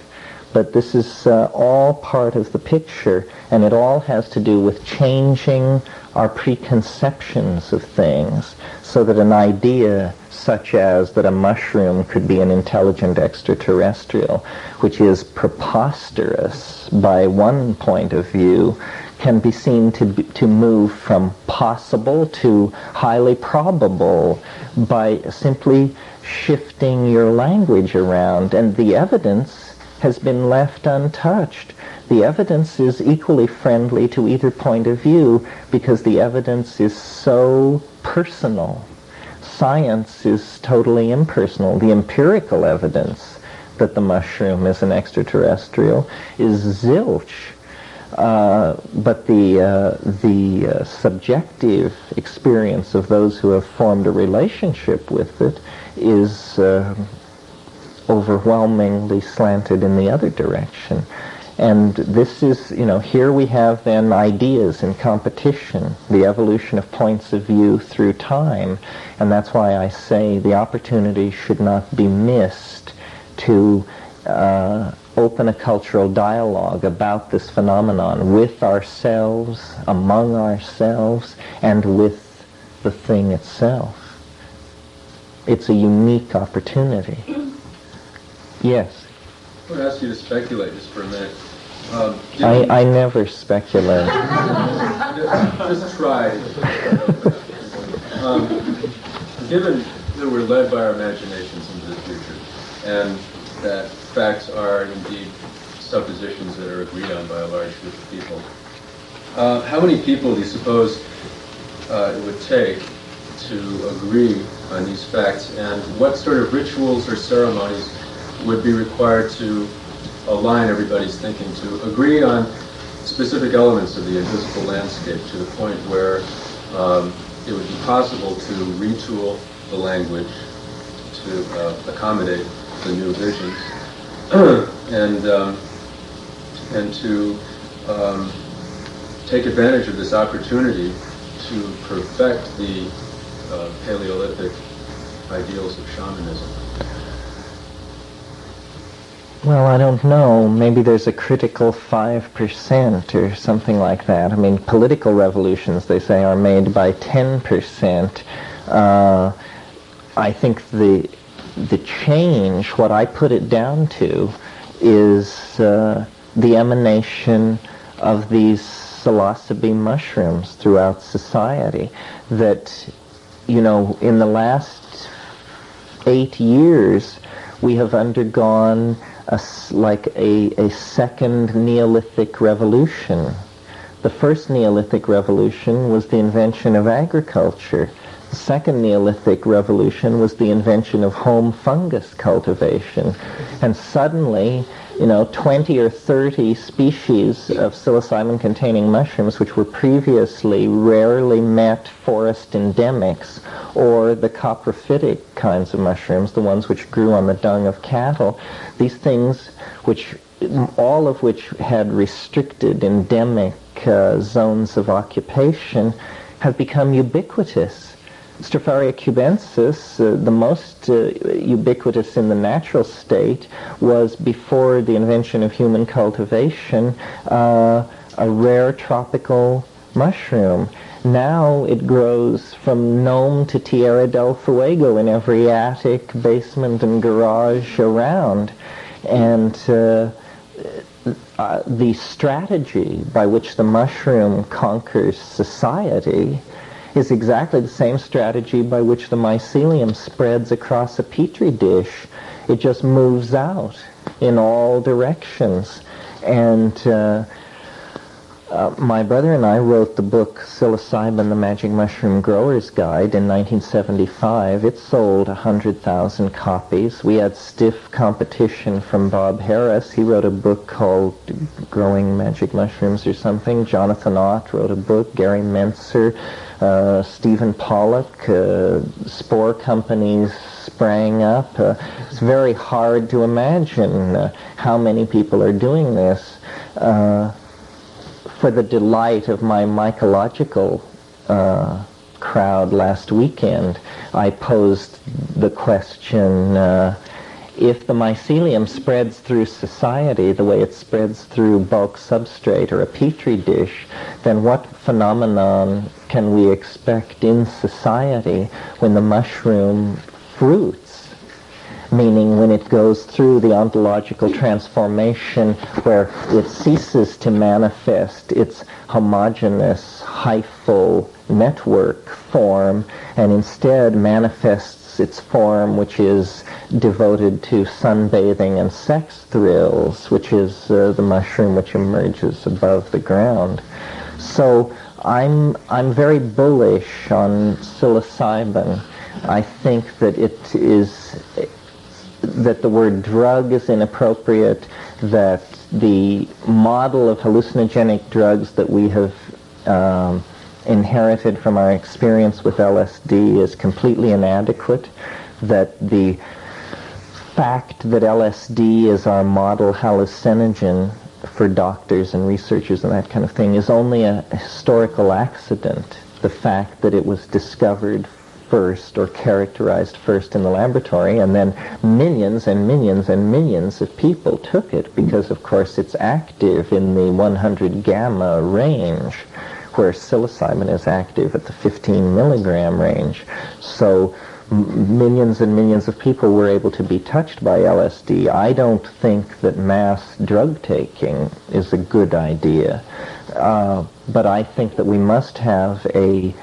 But this is uh, all part of the picture, and it all has to do with changing our preconceptions of things so that an idea such as that a mushroom could be an intelligent extraterrestrial, which is preposterous by one point of view, can be seen to, be, to move from possible to highly probable by simply shifting your language around. And the evidence has been left untouched. The evidence is equally friendly to either point of view because the evidence is so personal science is totally impersonal. The empirical evidence that the mushroom is an extraterrestrial is zilch. Uh, but the, uh, the uh, subjective experience of those who have formed a relationship with it is uh, overwhelmingly slanted in the other direction. And this is, you know, here we have then ideas in competition, the evolution of points of view through time. And that's why I say the opportunity should not be missed to uh, open a cultural dialogue about this phenomenon with ourselves, among ourselves, and with the thing itself. It's a unique opportunity. Yes. I would ask you to speculate just for a minute. Um, I, I never speculate. just try. Um, given that we're led by our imaginations into the future, and that facts are indeed suppositions that are agreed on by a large group of people, uh, how many people do you suppose uh, it would take to agree on these facts, and what sort of rituals or ceremonies would be required to align everybody's thinking to agree on specific elements of the invisible landscape to the point where um, it would be possible to retool the language to uh, accommodate the new visions and um, and to um, take advantage of this opportunity to perfect the uh, Paleolithic ideals of shamanism? Well, I don't know. Maybe there's a critical 5% or something like that. I mean, political revolutions, they say, are made by 10%. Uh, I think the, the change, what I put it down to, is uh, the emanation of these psilocybe mushrooms throughout society. That, you know, in the last eight years, we have undergone a, like a, a second Neolithic revolution. The first Neolithic revolution was the invention of agriculture. The second Neolithic revolution was the invention of home fungus cultivation. And suddenly, you know, 20 or 30 species of psilocybin-containing mushrooms, which were previously rarely met forest endemics, or the coprophytic kinds of mushrooms, the ones which grew on the dung of cattle, these things which all of which had restricted endemic uh, zones of occupation have become ubiquitous. Stropharia cubensis, uh, the most uh, ubiquitous in the natural state, was before the invention of human cultivation uh, a rare tropical mushroom. Now it grows from Nome to Tierra del Fuego in every attic, basement, and garage around. And uh, uh, the strategy by which the mushroom conquers society is exactly the same strategy by which the mycelium spreads across a petri dish. It just moves out in all directions. And uh, uh, my brother and I wrote the book Psilocybin, the Magic Mushroom Grower's Guide in 1975. It sold 100,000 copies. We had stiff competition from Bob Harris. He wrote a book called Growing Magic Mushrooms or something. Jonathan Ott wrote a book. Gary Menser, uh, Stephen Pollock, uh, spore companies sprang up. Uh, it's very hard to imagine uh, how many people are doing this. Uh, for the delight of my mycological crowd last weekend, I posed the question, if the mycelium spreads through society the way it spreads through bulk substrate or a petri dish, then what phenomenon can we expect in society when the mushroom fruits? meaning when it goes through the ontological transformation where it ceases to manifest its homogeneous hyphal network form and instead manifests its form which is devoted to sunbathing and sex thrills, which is uh, the mushroom which emerges above the ground. So I'm, I'm very bullish on psilocybin. I think that it is that the word drug is inappropriate, that the model of hallucinogenic drugs that we have um, inherited from our experience with LSD is completely inadequate, that the fact that LSD is our model hallucinogen for doctors and researchers and that kind of thing is only a historical accident. The fact that it was discovered first or characterized first in the laboratory and then millions and millions and millions of people took it because of course it's active in the 100 gamma range where psilocybin is active at the 15 milligram range. So millions and millions of people were able to be touched by LSD. I don't think that mass drug taking is a good idea. Uh, but I think that we must have a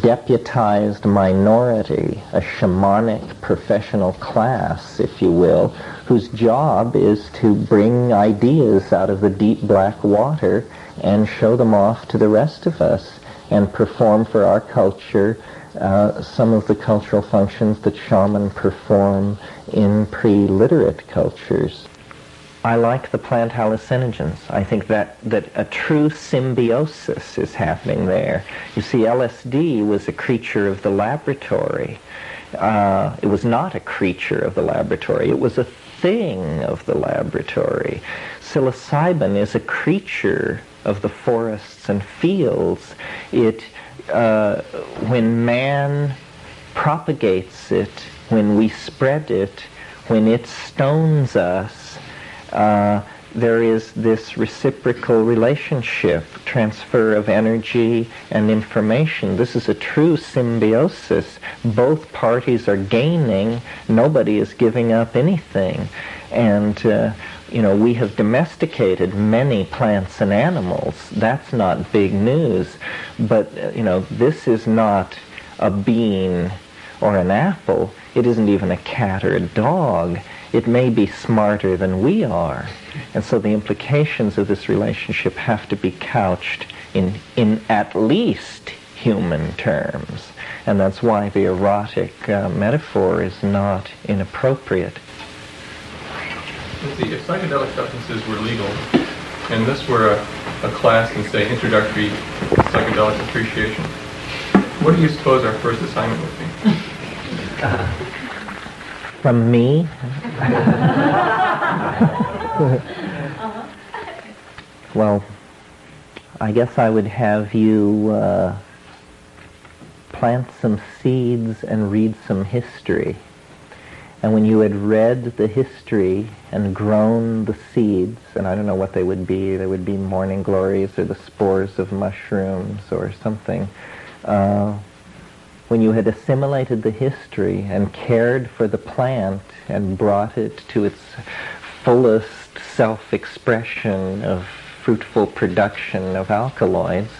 deputized minority, a shamanic professional class, if you will, whose job is to bring ideas out of the deep black water and show them off to the rest of us and perform for our culture uh, some of the cultural functions that shaman perform in pre-literate cultures. I like the plant hallucinogens. I think that, that a true symbiosis is happening there. You see, LSD was a creature of the laboratory. Uh, it was not a creature of the laboratory. It was a thing of the laboratory. Psilocybin is a creature of the forests and fields. It, uh, when man propagates it, when we spread it, when it stones us, uh, there is this reciprocal relationship, transfer of energy and information. This is a true symbiosis. Both parties are gaining. Nobody is giving up anything. And, uh, you know, we have domesticated many plants and animals. That's not big news. But, uh, you know, this is not a bean or an apple. It isn't even a cat or a dog. It may be smarter than we are. And so the implications of this relationship have to be couched in, in at least human terms. And that's why the erotic uh, metaphor is not inappropriate. Let's see, if psychedelic substances were legal, and this were a, a class in, say, introductory psychedelic appreciation, what do you suppose our first assignment would be? From me? well, I guess I would have you uh, plant some seeds and read some history. And when you had read the history and grown the seeds, and I don't know what they would be, they would be morning glories or the spores of mushrooms or something. Uh, when you had assimilated the history and cared for the plant and brought it to its fullest self-expression of fruitful production of alkaloids,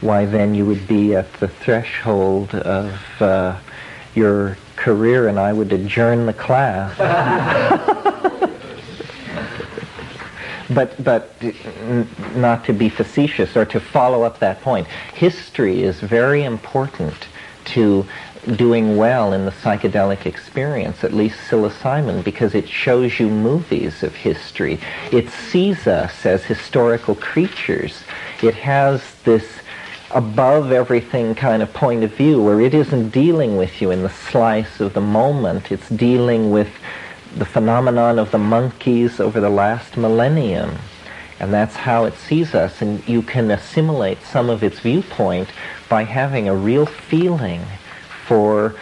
why then you would be at the threshold of uh, your career and I would adjourn the class. but but not to be facetious or to follow up that point. History is very important to doing well in the psychedelic experience, at least psilocybin, because it shows you movies of history. It sees us as historical creatures. It has this above everything kind of point of view where it isn't dealing with you in the slice of the moment. It's dealing with the phenomenon of the monkeys over the last millennium. And that's how it sees us. And you can assimilate some of its viewpoint by having a real feeling for,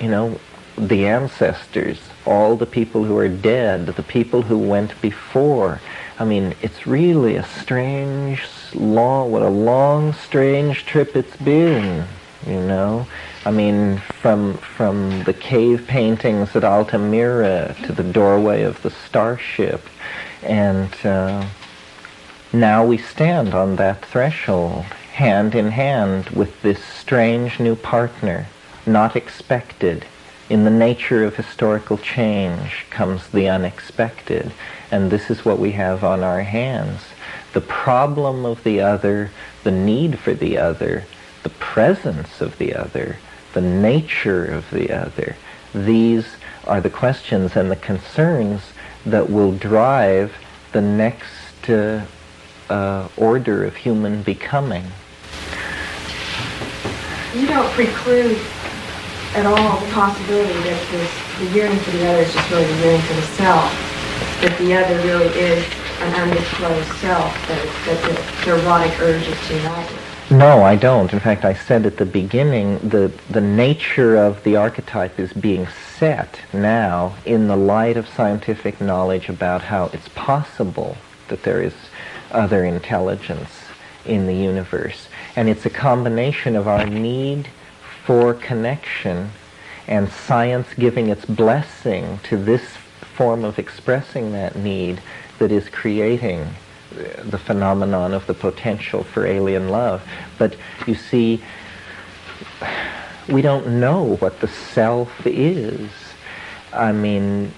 you know, the ancestors, all the people who are dead, the people who went before. I mean, it's really a strange, long, what a long, strange trip it's been, you know. I mean, from from the cave paintings at Altamira to the doorway of the starship, and uh, now we stand on that threshold, hand in hand with this strange new partner, not expected. In the nature of historical change comes the unexpected, and this is what we have on our hands. The problem of the other, the need for the other, the presence of the other, the nature of the other. These are the questions and the concerns that will drive the next uh, uh, order of human becoming. You don't preclude at all the possibility that this, the yearning for the other is just really the yearning for the self, that the other really is an undisclosed self, that, that the, the erotic urge is to unite. No, I don't. In fact, I said at the beginning the the nature of the archetype is being set now in the light of scientific knowledge about how it's possible that there is other intelligence in the universe. And it's a combination of our need for connection and science giving its blessing to this form of expressing that need that is creating the phenomenon of the potential for alien love. But you see, we don't know what the self is. I mean,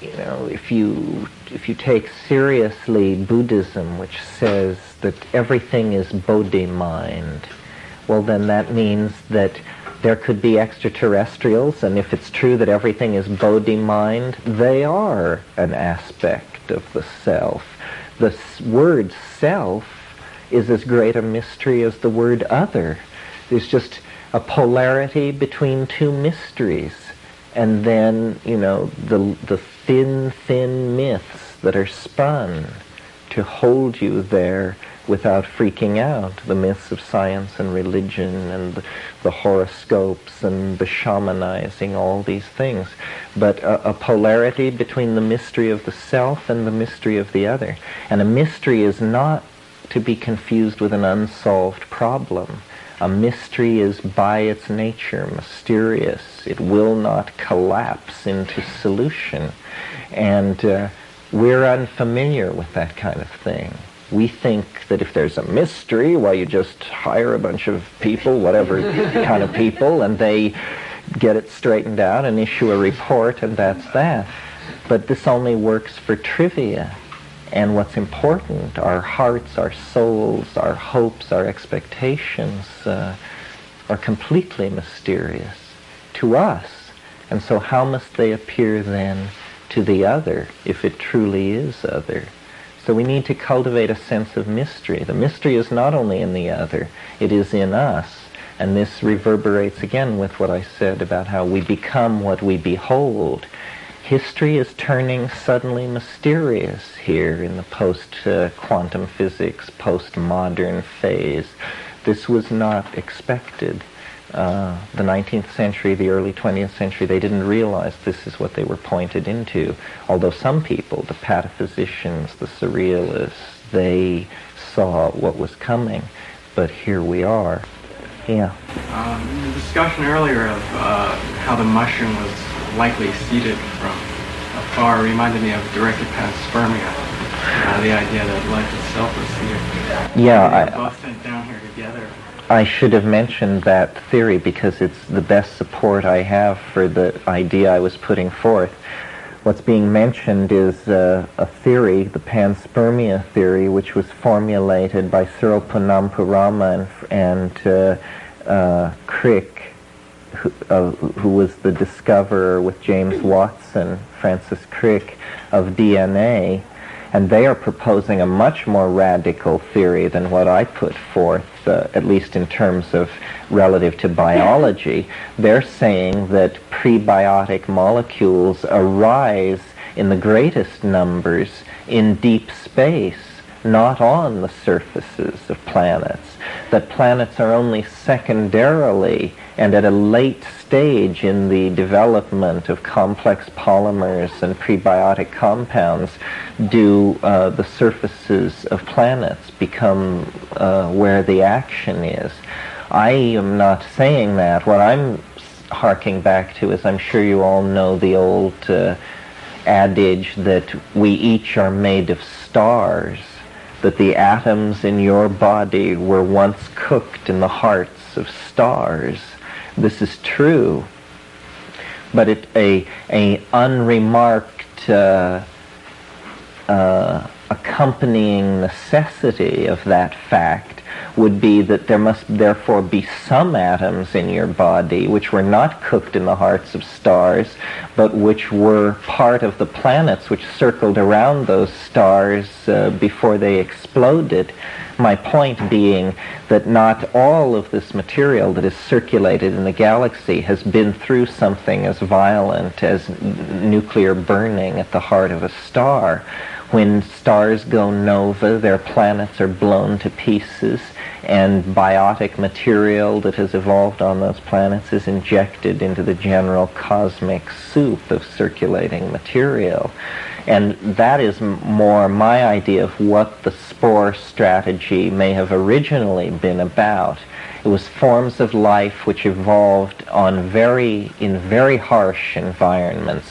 you know, if you if you take seriously Buddhism, which says that everything is Bodhi mind, well, then that means that there could be extraterrestrials, and if it's true that everything is Bodhi mind, they are an aspect of the self the word self is as great a mystery as the word other. There's just a polarity between two mysteries. And then, you know, the, the thin, thin myths that are spun to hold you there without freaking out. The myths of science and religion and the, horoscopes and the shamanizing, all these things. But a, a polarity between the mystery of the self and the mystery of the other. And a mystery is not to be confused with an unsolved problem. A mystery is by its nature mysterious. It will not collapse into solution. And uh, we're unfamiliar with that kind of thing. We think that if there's a mystery, well, you just hire a bunch of people, whatever kind of people, and they get it straightened out and issue a report, and that's that. But this only works for trivia. And what's important, our hearts, our souls, our hopes, our expectations uh, are completely mysterious to us. And so how must they appear then to the other if it truly is other? So we need to cultivate a sense of mystery. The mystery is not only in the other, it is in us. And this reverberates again with what I said about how we become what we behold. History is turning suddenly mysterious here in the post-quantum uh, physics, post-modern phase. This was not expected. Uh, the 19th century, the early 20th century, they didn't realize this is what they were pointed into. Although some people, the pataphysicians, the surrealists, they saw what was coming. But here we are. Yeah. Um, the discussion earlier of uh, how the mushroom was likely seeded from afar reminded me of directed panspermia. Uh, the idea that life itself was seeded. Yeah. Were both sent down here together. I should have mentioned that theory because it's the best support I have for the idea I was putting forth. What's being mentioned is uh, a theory, the panspermia theory, which was formulated by Cyril Ponnamperuma and, and uh, uh, Crick, who, uh, who was the discoverer with James Watson, Francis Crick, of DNA. And they are proposing a much more radical theory than what I put forth, uh, at least in terms of relative to biology. They're saying that prebiotic molecules arise in the greatest numbers in deep space, not on the surfaces of planets. That planets are only secondarily and at a late stage in the development of complex polymers and prebiotic compounds do uh, the surfaces of planets become uh, where the action is. I am not saying that. What I'm harking back to is I'm sure you all know the old uh, adage that we each are made of stars, that the atoms in your body were once cooked in the hearts of stars. This is true, but it, a, a unremarked uh, uh, accompanying necessity of that fact would be that there must therefore be some atoms in your body which were not cooked in the hearts of stars, but which were part of the planets which circled around those stars uh, before they exploded. My point being that not all of this material that is circulated in the galaxy has been through something as violent as n- nuclear burning at the heart of a star. When stars go nova, their planets are blown to pieces, and biotic material that has evolved on those planets is injected into the general cosmic soup of circulating material. And that is more my idea of what the spore strategy may have originally been about. It was forms of life which evolved on very, in very harsh environments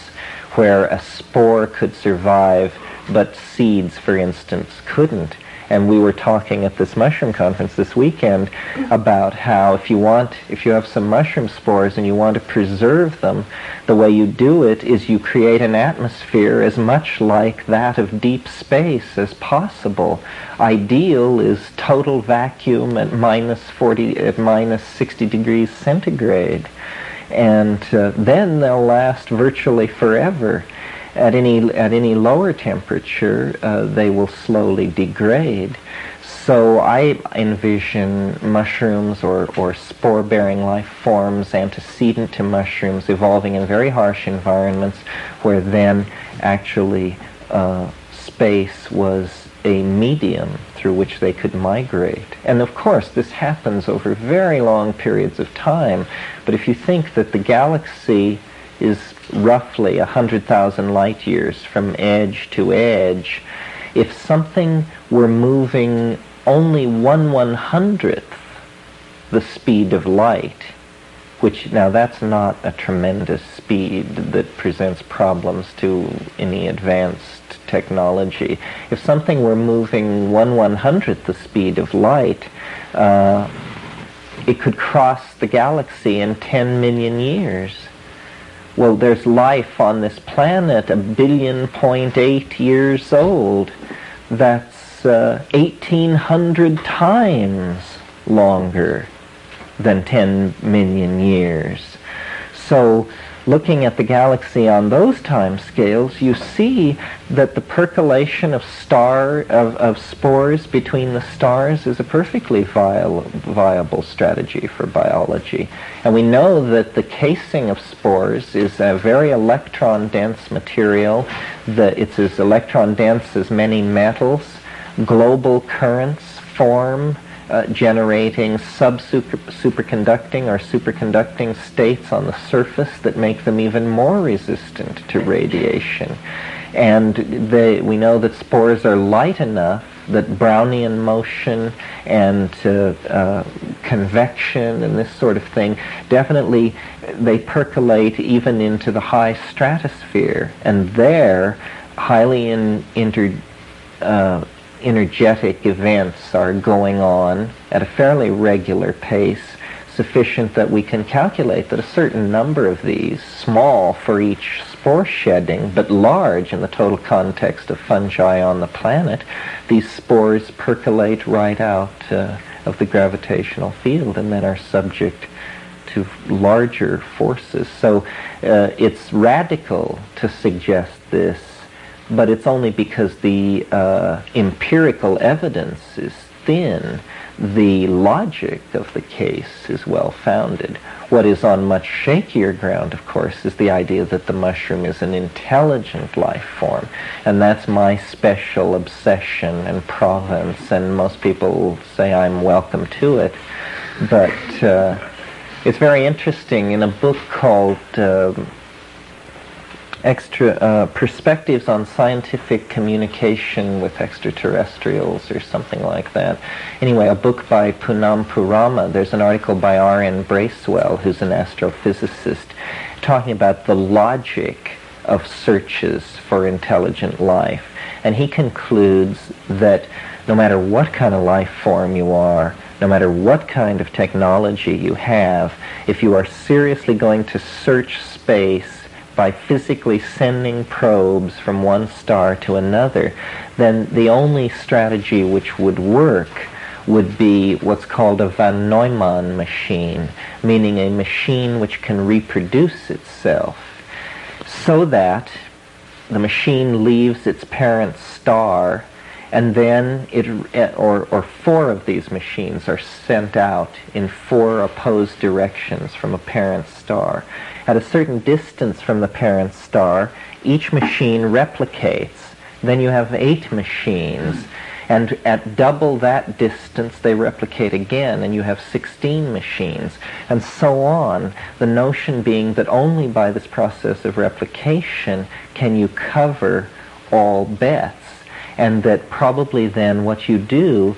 where a spore could survive but seeds, for instance, couldn't. And we were talking at this mushroom conference this weekend about how if you want, if you have some mushroom spores and you want to preserve them, the way you do it is you create an atmosphere as much like that of deep space as possible. Ideal is total vacuum at minus 40, at minus 60 degrees centigrade. And uh, then they'll last virtually forever at any at any lower temperature, uh, they will slowly degrade. So I envision mushrooms or, or spore-bearing life forms antecedent to mushrooms evolving in very harsh environments where then actually uh, space was a medium through which they could migrate. And of course, this happens over very long periods of time. But if you think that the galaxy is roughly 100,000 light years from edge to edge, if something were moving only one one hundredth the speed of light, which now that's not a tremendous speed that presents problems to any advanced technology. If something were moving one one hundredth the speed of light, uh, it could cross the galaxy in 10 million years. Well, there's life on this planet a billion point eight years old. That's uh, 1,800 times longer than 10 million years. So looking at the galaxy on those time scales, you see that the percolation of star of, of spores between the stars is a perfectly viable, viable strategy for biology. And we know that the casing of spores is a very electron dense material. That it's as electron dense as many metals. Global currents form uh, generating sub-superconducting or superconducting states on the surface that make them even more resistant to radiation. And they, we know that spores are light enough that Brownian motion and uh, uh, convection and this sort of thing definitely they percolate even into the high stratosphere and there highly in, inter, uh, energetic events are going on at a fairly regular pace, sufficient that we can calculate that a certain number of these, small for each spore shedding, but large in the total context of fungi on the planet, these spores percolate right out uh, of the gravitational field and then are subject to larger forces. So uh, it's radical to suggest this but it's only because the uh, empirical evidence is thin. The logic of the case is well founded. What is on much shakier ground, of course, is the idea that the mushroom is an intelligent life form. And that's my special obsession and province, and most people say I'm welcome to it. But uh, it's very interesting in a book called uh, extra uh, perspectives on scientific communication with extraterrestrials or something like that. Anyway, a book by Ponnamperuma. There's an article by R.N. Bracewell, who's an astrophysicist, talking about the logic of searches for intelligent life. And he concludes that no matter what kind of life form you are, no matter what kind of technology you have, if you are seriously going to search space by physically sending probes from one star to another, then the only strategy which would work would be what's called a von Neumann machine, meaning a machine which can reproduce itself, so that the machine leaves its parent star and then it or, or four of these machines are sent out in four opposed directions from a parent star at a certain distance from the parent star, each machine replicates. Then you have eight machines. And at double that distance, they replicate again, and you have 16 machines, and so on. The notion being that only by this process of replication can you cover all bets, and that probably then what you do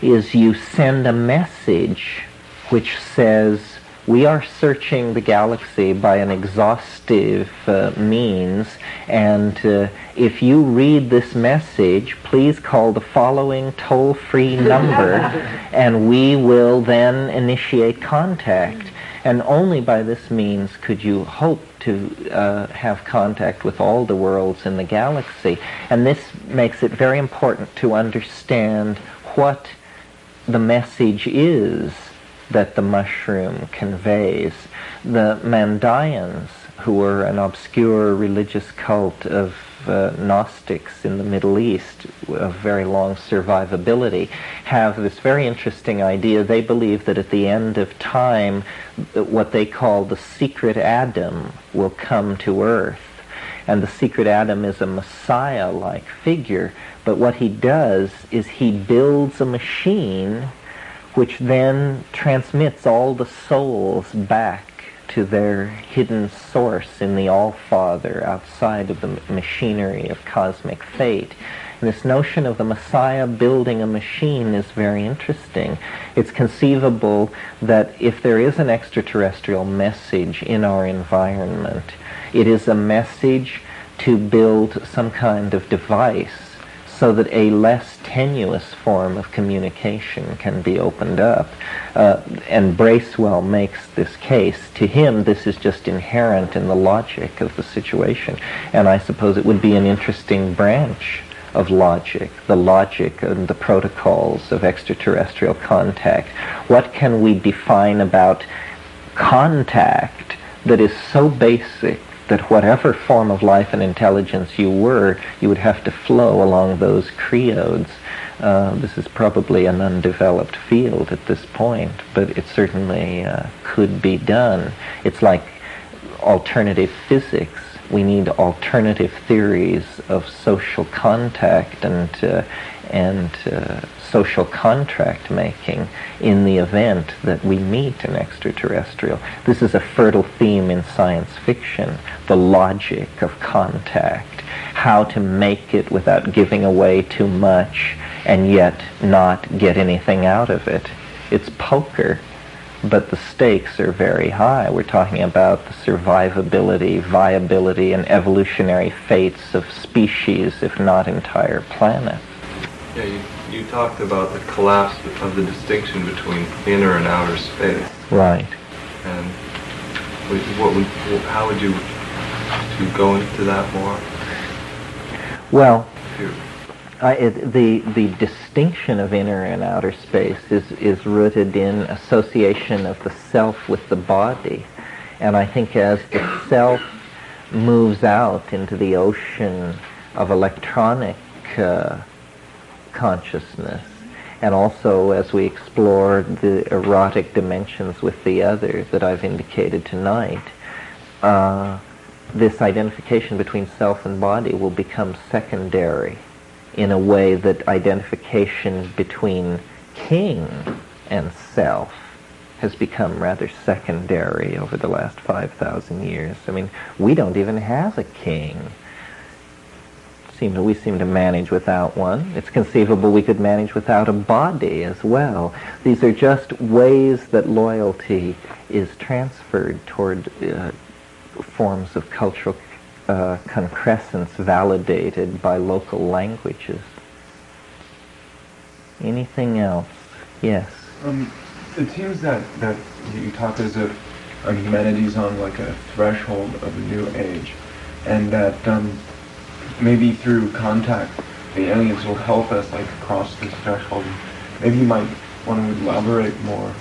is you send a message which says, we are searching the galaxy by an exhaustive uh, means, and uh, if you read this message, please call the following toll-free number, and we will then initiate contact. And only by this means could you hope to uh, have contact with all the worlds in the galaxy. And this makes it very important to understand what the message is that the mushroom conveys. The Mandaeans, who were an obscure religious cult of uh, Gnostics in the Middle East of very long survivability, have this very interesting idea. They believe that at the end of time, what they call the secret Adam will come to Earth. and the secret Adam is a Messiah-like figure. But what he does is he builds a machine which then transmits all the souls back to their hidden source in the All-Father outside of the machinery of cosmic fate. And this notion of the Messiah building a machine is very interesting. It's conceivable that if there is an extraterrestrial message in our environment, it is a message to build some kind of device so that a less tenuous form of communication can be opened up. Uh, and Bracewell makes this case. To him, this is just inherent in the logic of the situation. And I suppose it would be an interesting branch of logic, the logic and the protocols of extraterrestrial contact. What can we define about contact that is so basic that whatever form of life and intelligence you were, you would have to flow along those creodes. Uh, this is probably an undeveloped field at this point, but it certainly uh, could be done. It's like alternative physics. We need alternative theories of social contact and uh, and uh, social contract making in the event that we meet an extraterrestrial. This is a fertile theme in science fiction, the logic of contact, how to make it without giving away too much and yet not get anything out of it. It's poker, but the stakes are very high. We're talking about the survivability, viability, and evolutionary fates of species, if not entire planets. Yeah, you, talked about the collapse of the distinction between inner and outer space. Right. And what would, how would you to go into that more? Well, I, it, the the distinction of inner and outer space is is rooted in association of the self with the body, and I think as the self moves out into the ocean of electronic uh, consciousness. And also as we explore the erotic dimensions with the other that I've indicated tonight, uh, this identification between self and body will become secondary in a way that identification between king and self has become rather secondary over the last 5,000 years. I mean, we don't even have a king seem to, we seem to manage without one. It's conceivable we could manage without a body as well. These are just ways that loyalty is transferred toward uh, forms of cultural uh, concrescence validated by local languages. Anything else? Yes. Um, it seems that, that you talk as if um, humanity's on like a threshold of a new age, and that um, maybe through contact, the aliens will help us like cross this threshold. Maybe you might want to elaborate more.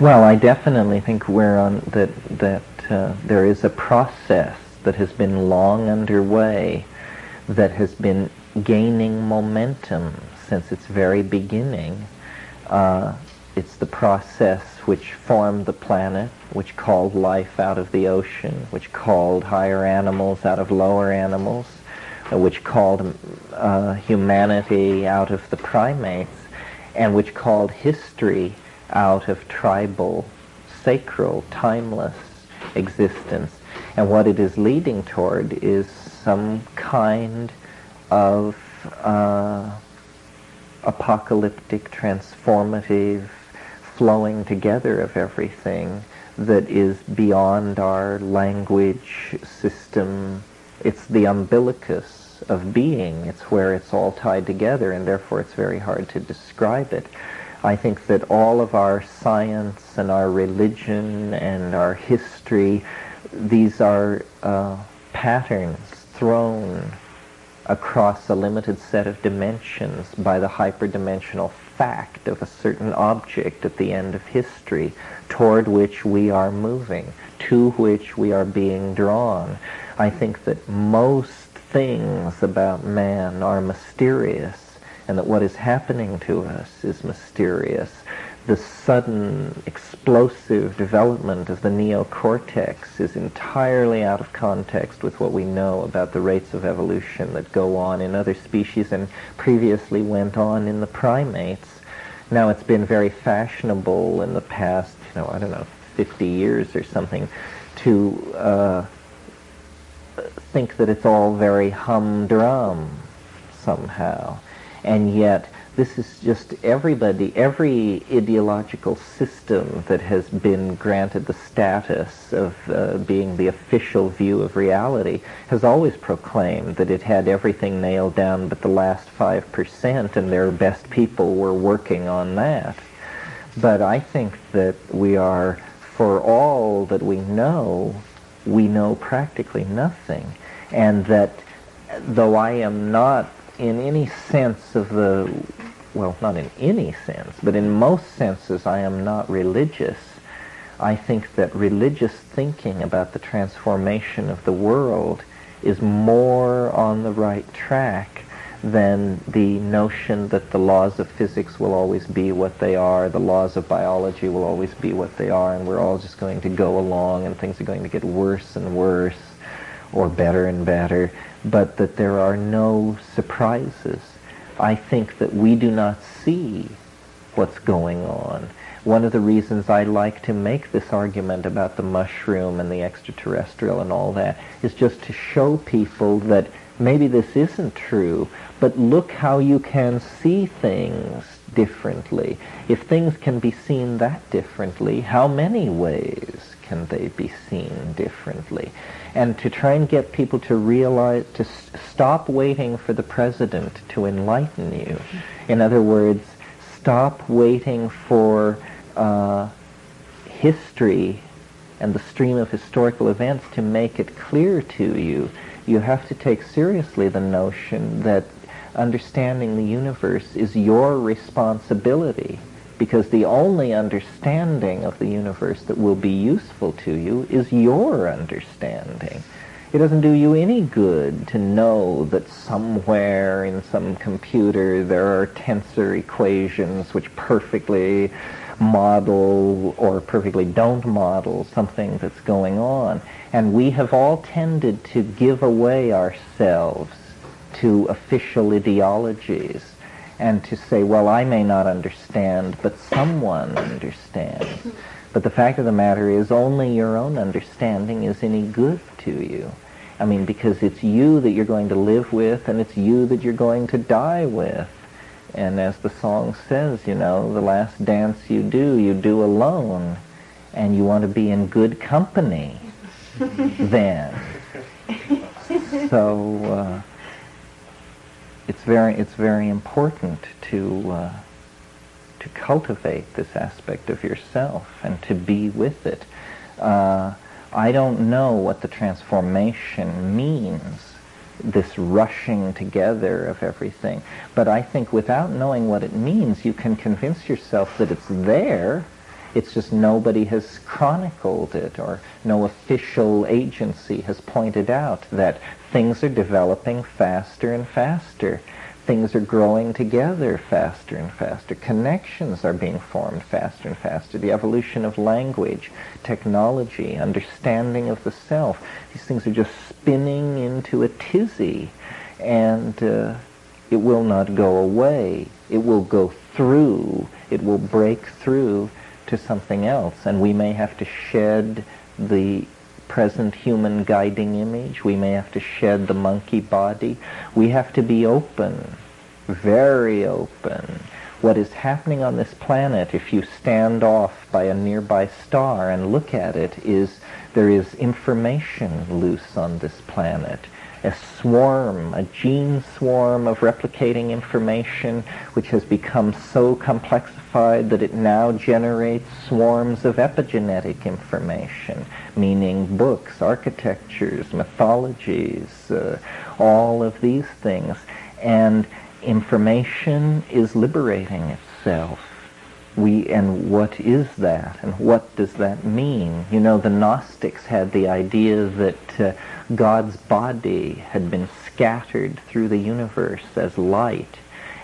Well, I definitely think we're on that that uh, there is a process that has been long underway that has been gaining momentum since its very beginning. Uh, it's the process which formed the planet, which called life out of the ocean, which called higher animals out of lower animals, uh, which called uh, humanity out of the primates, and which called history out of tribal, sacral, timeless existence. And what it is leading toward is some kind of uh, apocalyptic, transformative flowing together of everything that is beyond our language system. It's the umbilicus of being. It's where it's all tied together, and therefore it's very hard to describe it. I think that all of our science and our religion and our history, these are uh, patterns thrown across a limited set of dimensions by the hyperdimensional fact of a certain object at the end of history toward which we are moving, to which we are being drawn. I think that most things about man are mysterious and that what is happening to us is mysterious. The sudden explosive development of the neocortex is entirely out of context with what we know about the rates of evolution that go on in other species and previously went on in the primates. Now it's been very fashionable in the past, you know, I don't know, 50 years or something, to uh, think that it's all very humdrum somehow. And yet, this is just everybody, every ideological system that has been granted the status of uh, being the official view of reality has always proclaimed that it had everything nailed down but the last 5% and their best people were working on that. But I think that we are, for all that we know, we know practically nothing. And that though I am not in any sense of the, well, not in any sense, but in most senses I am not religious. I think that religious thinking about the transformation of the world is more on the right track than the notion that the laws of physics will always be what they are, the laws of biology will always be what they are, and we're all just going to go along and things are going to get worse and worse or better and better, but that there are no surprises. I think that we do not see what's going on. One of the reasons I like to make this argument about the mushroom and the extraterrestrial and all that is just to show people that maybe this isn't true, but look how you can see things differently. If things can be seen that differently, how many ways can they be seen differently? And to try and get people to realize, to s- stop waiting for the president to enlighten you. In other words, stop waiting for uh, history and the stream of historical events to make it clear to you. You have to take seriously the notion that understanding the universe is your responsibility because the only understanding of the universe that will be useful to you is your understanding. It doesn't do you any good to know that somewhere in some computer there are tensor equations which perfectly model or perfectly don't model something that's going on. And we have all tended to give away ourselves to official ideologies and to say, well, I may not understand, but someone understands. But the fact of the matter is only your own understanding is any good to you. I mean, because it's you that you're going to live with and it's you that you're going to die with. And as the song says, you know, the last dance you do, you do alone. And you want to be in good company then. So uh, it's very it's very important to uh, to cultivate this aspect of yourself and to be with it. Uh, I don't know what the transformation means, this rushing together of everything, but I think without knowing what it means, you can convince yourself that it's there. It's just nobody has chronicled it or no official agency has pointed out that things are developing faster and faster. Things are growing together faster and faster. Connections are being formed faster and faster. The evolution of language, technology, understanding of the self, these things are just spinning into a tizzy and uh, it will not go away. It will go through. It will break through to something else. And we may have to shed the present human guiding image. We may have to shed the monkey body. We have to be open, very open. What is happening on this planet, if you stand off by a nearby star and look at it, is there is information loose on this planet a swarm, a gene swarm of replicating information which has become so complexified that it now generates swarms of epigenetic information, meaning books, architectures, mythologies, uh, all of these things. And information is liberating itself. We, and what is that? And what does that mean? You know, the Gnostics had the idea that uh, God's body had been scattered through the universe as light,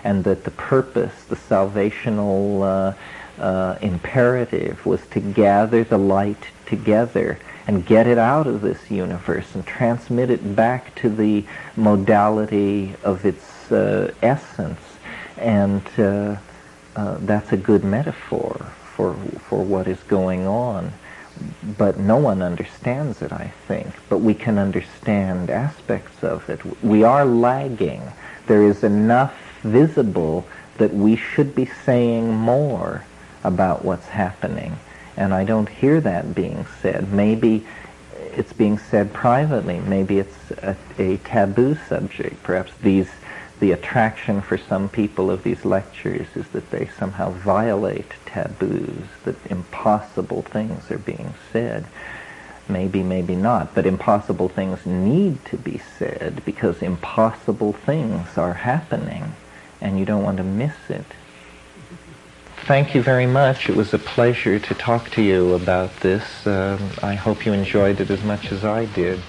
and that the purpose, the salvational uh, uh, imperative was to gather the light together and get it out of this universe and transmit it back to the modality of its uh, essence. And uh, uh, that's a good metaphor for, for what is going on. But no one understands it, I think. But we can understand aspects of it. We are lagging. There is enough visible that we should be saying more about what's happening. And I don't hear that being said. Maybe it's being said privately. Maybe it's a, a taboo subject. Perhaps these, the attraction for some people of these lectures is that they somehow violate taboos, that impossible things are being said. Maybe, maybe not. But impossible things need to be said because impossible things are happening and you don't want to miss it. Thank you very much. It was a pleasure to talk to you about this. Um, I hope you enjoyed it as much as I did.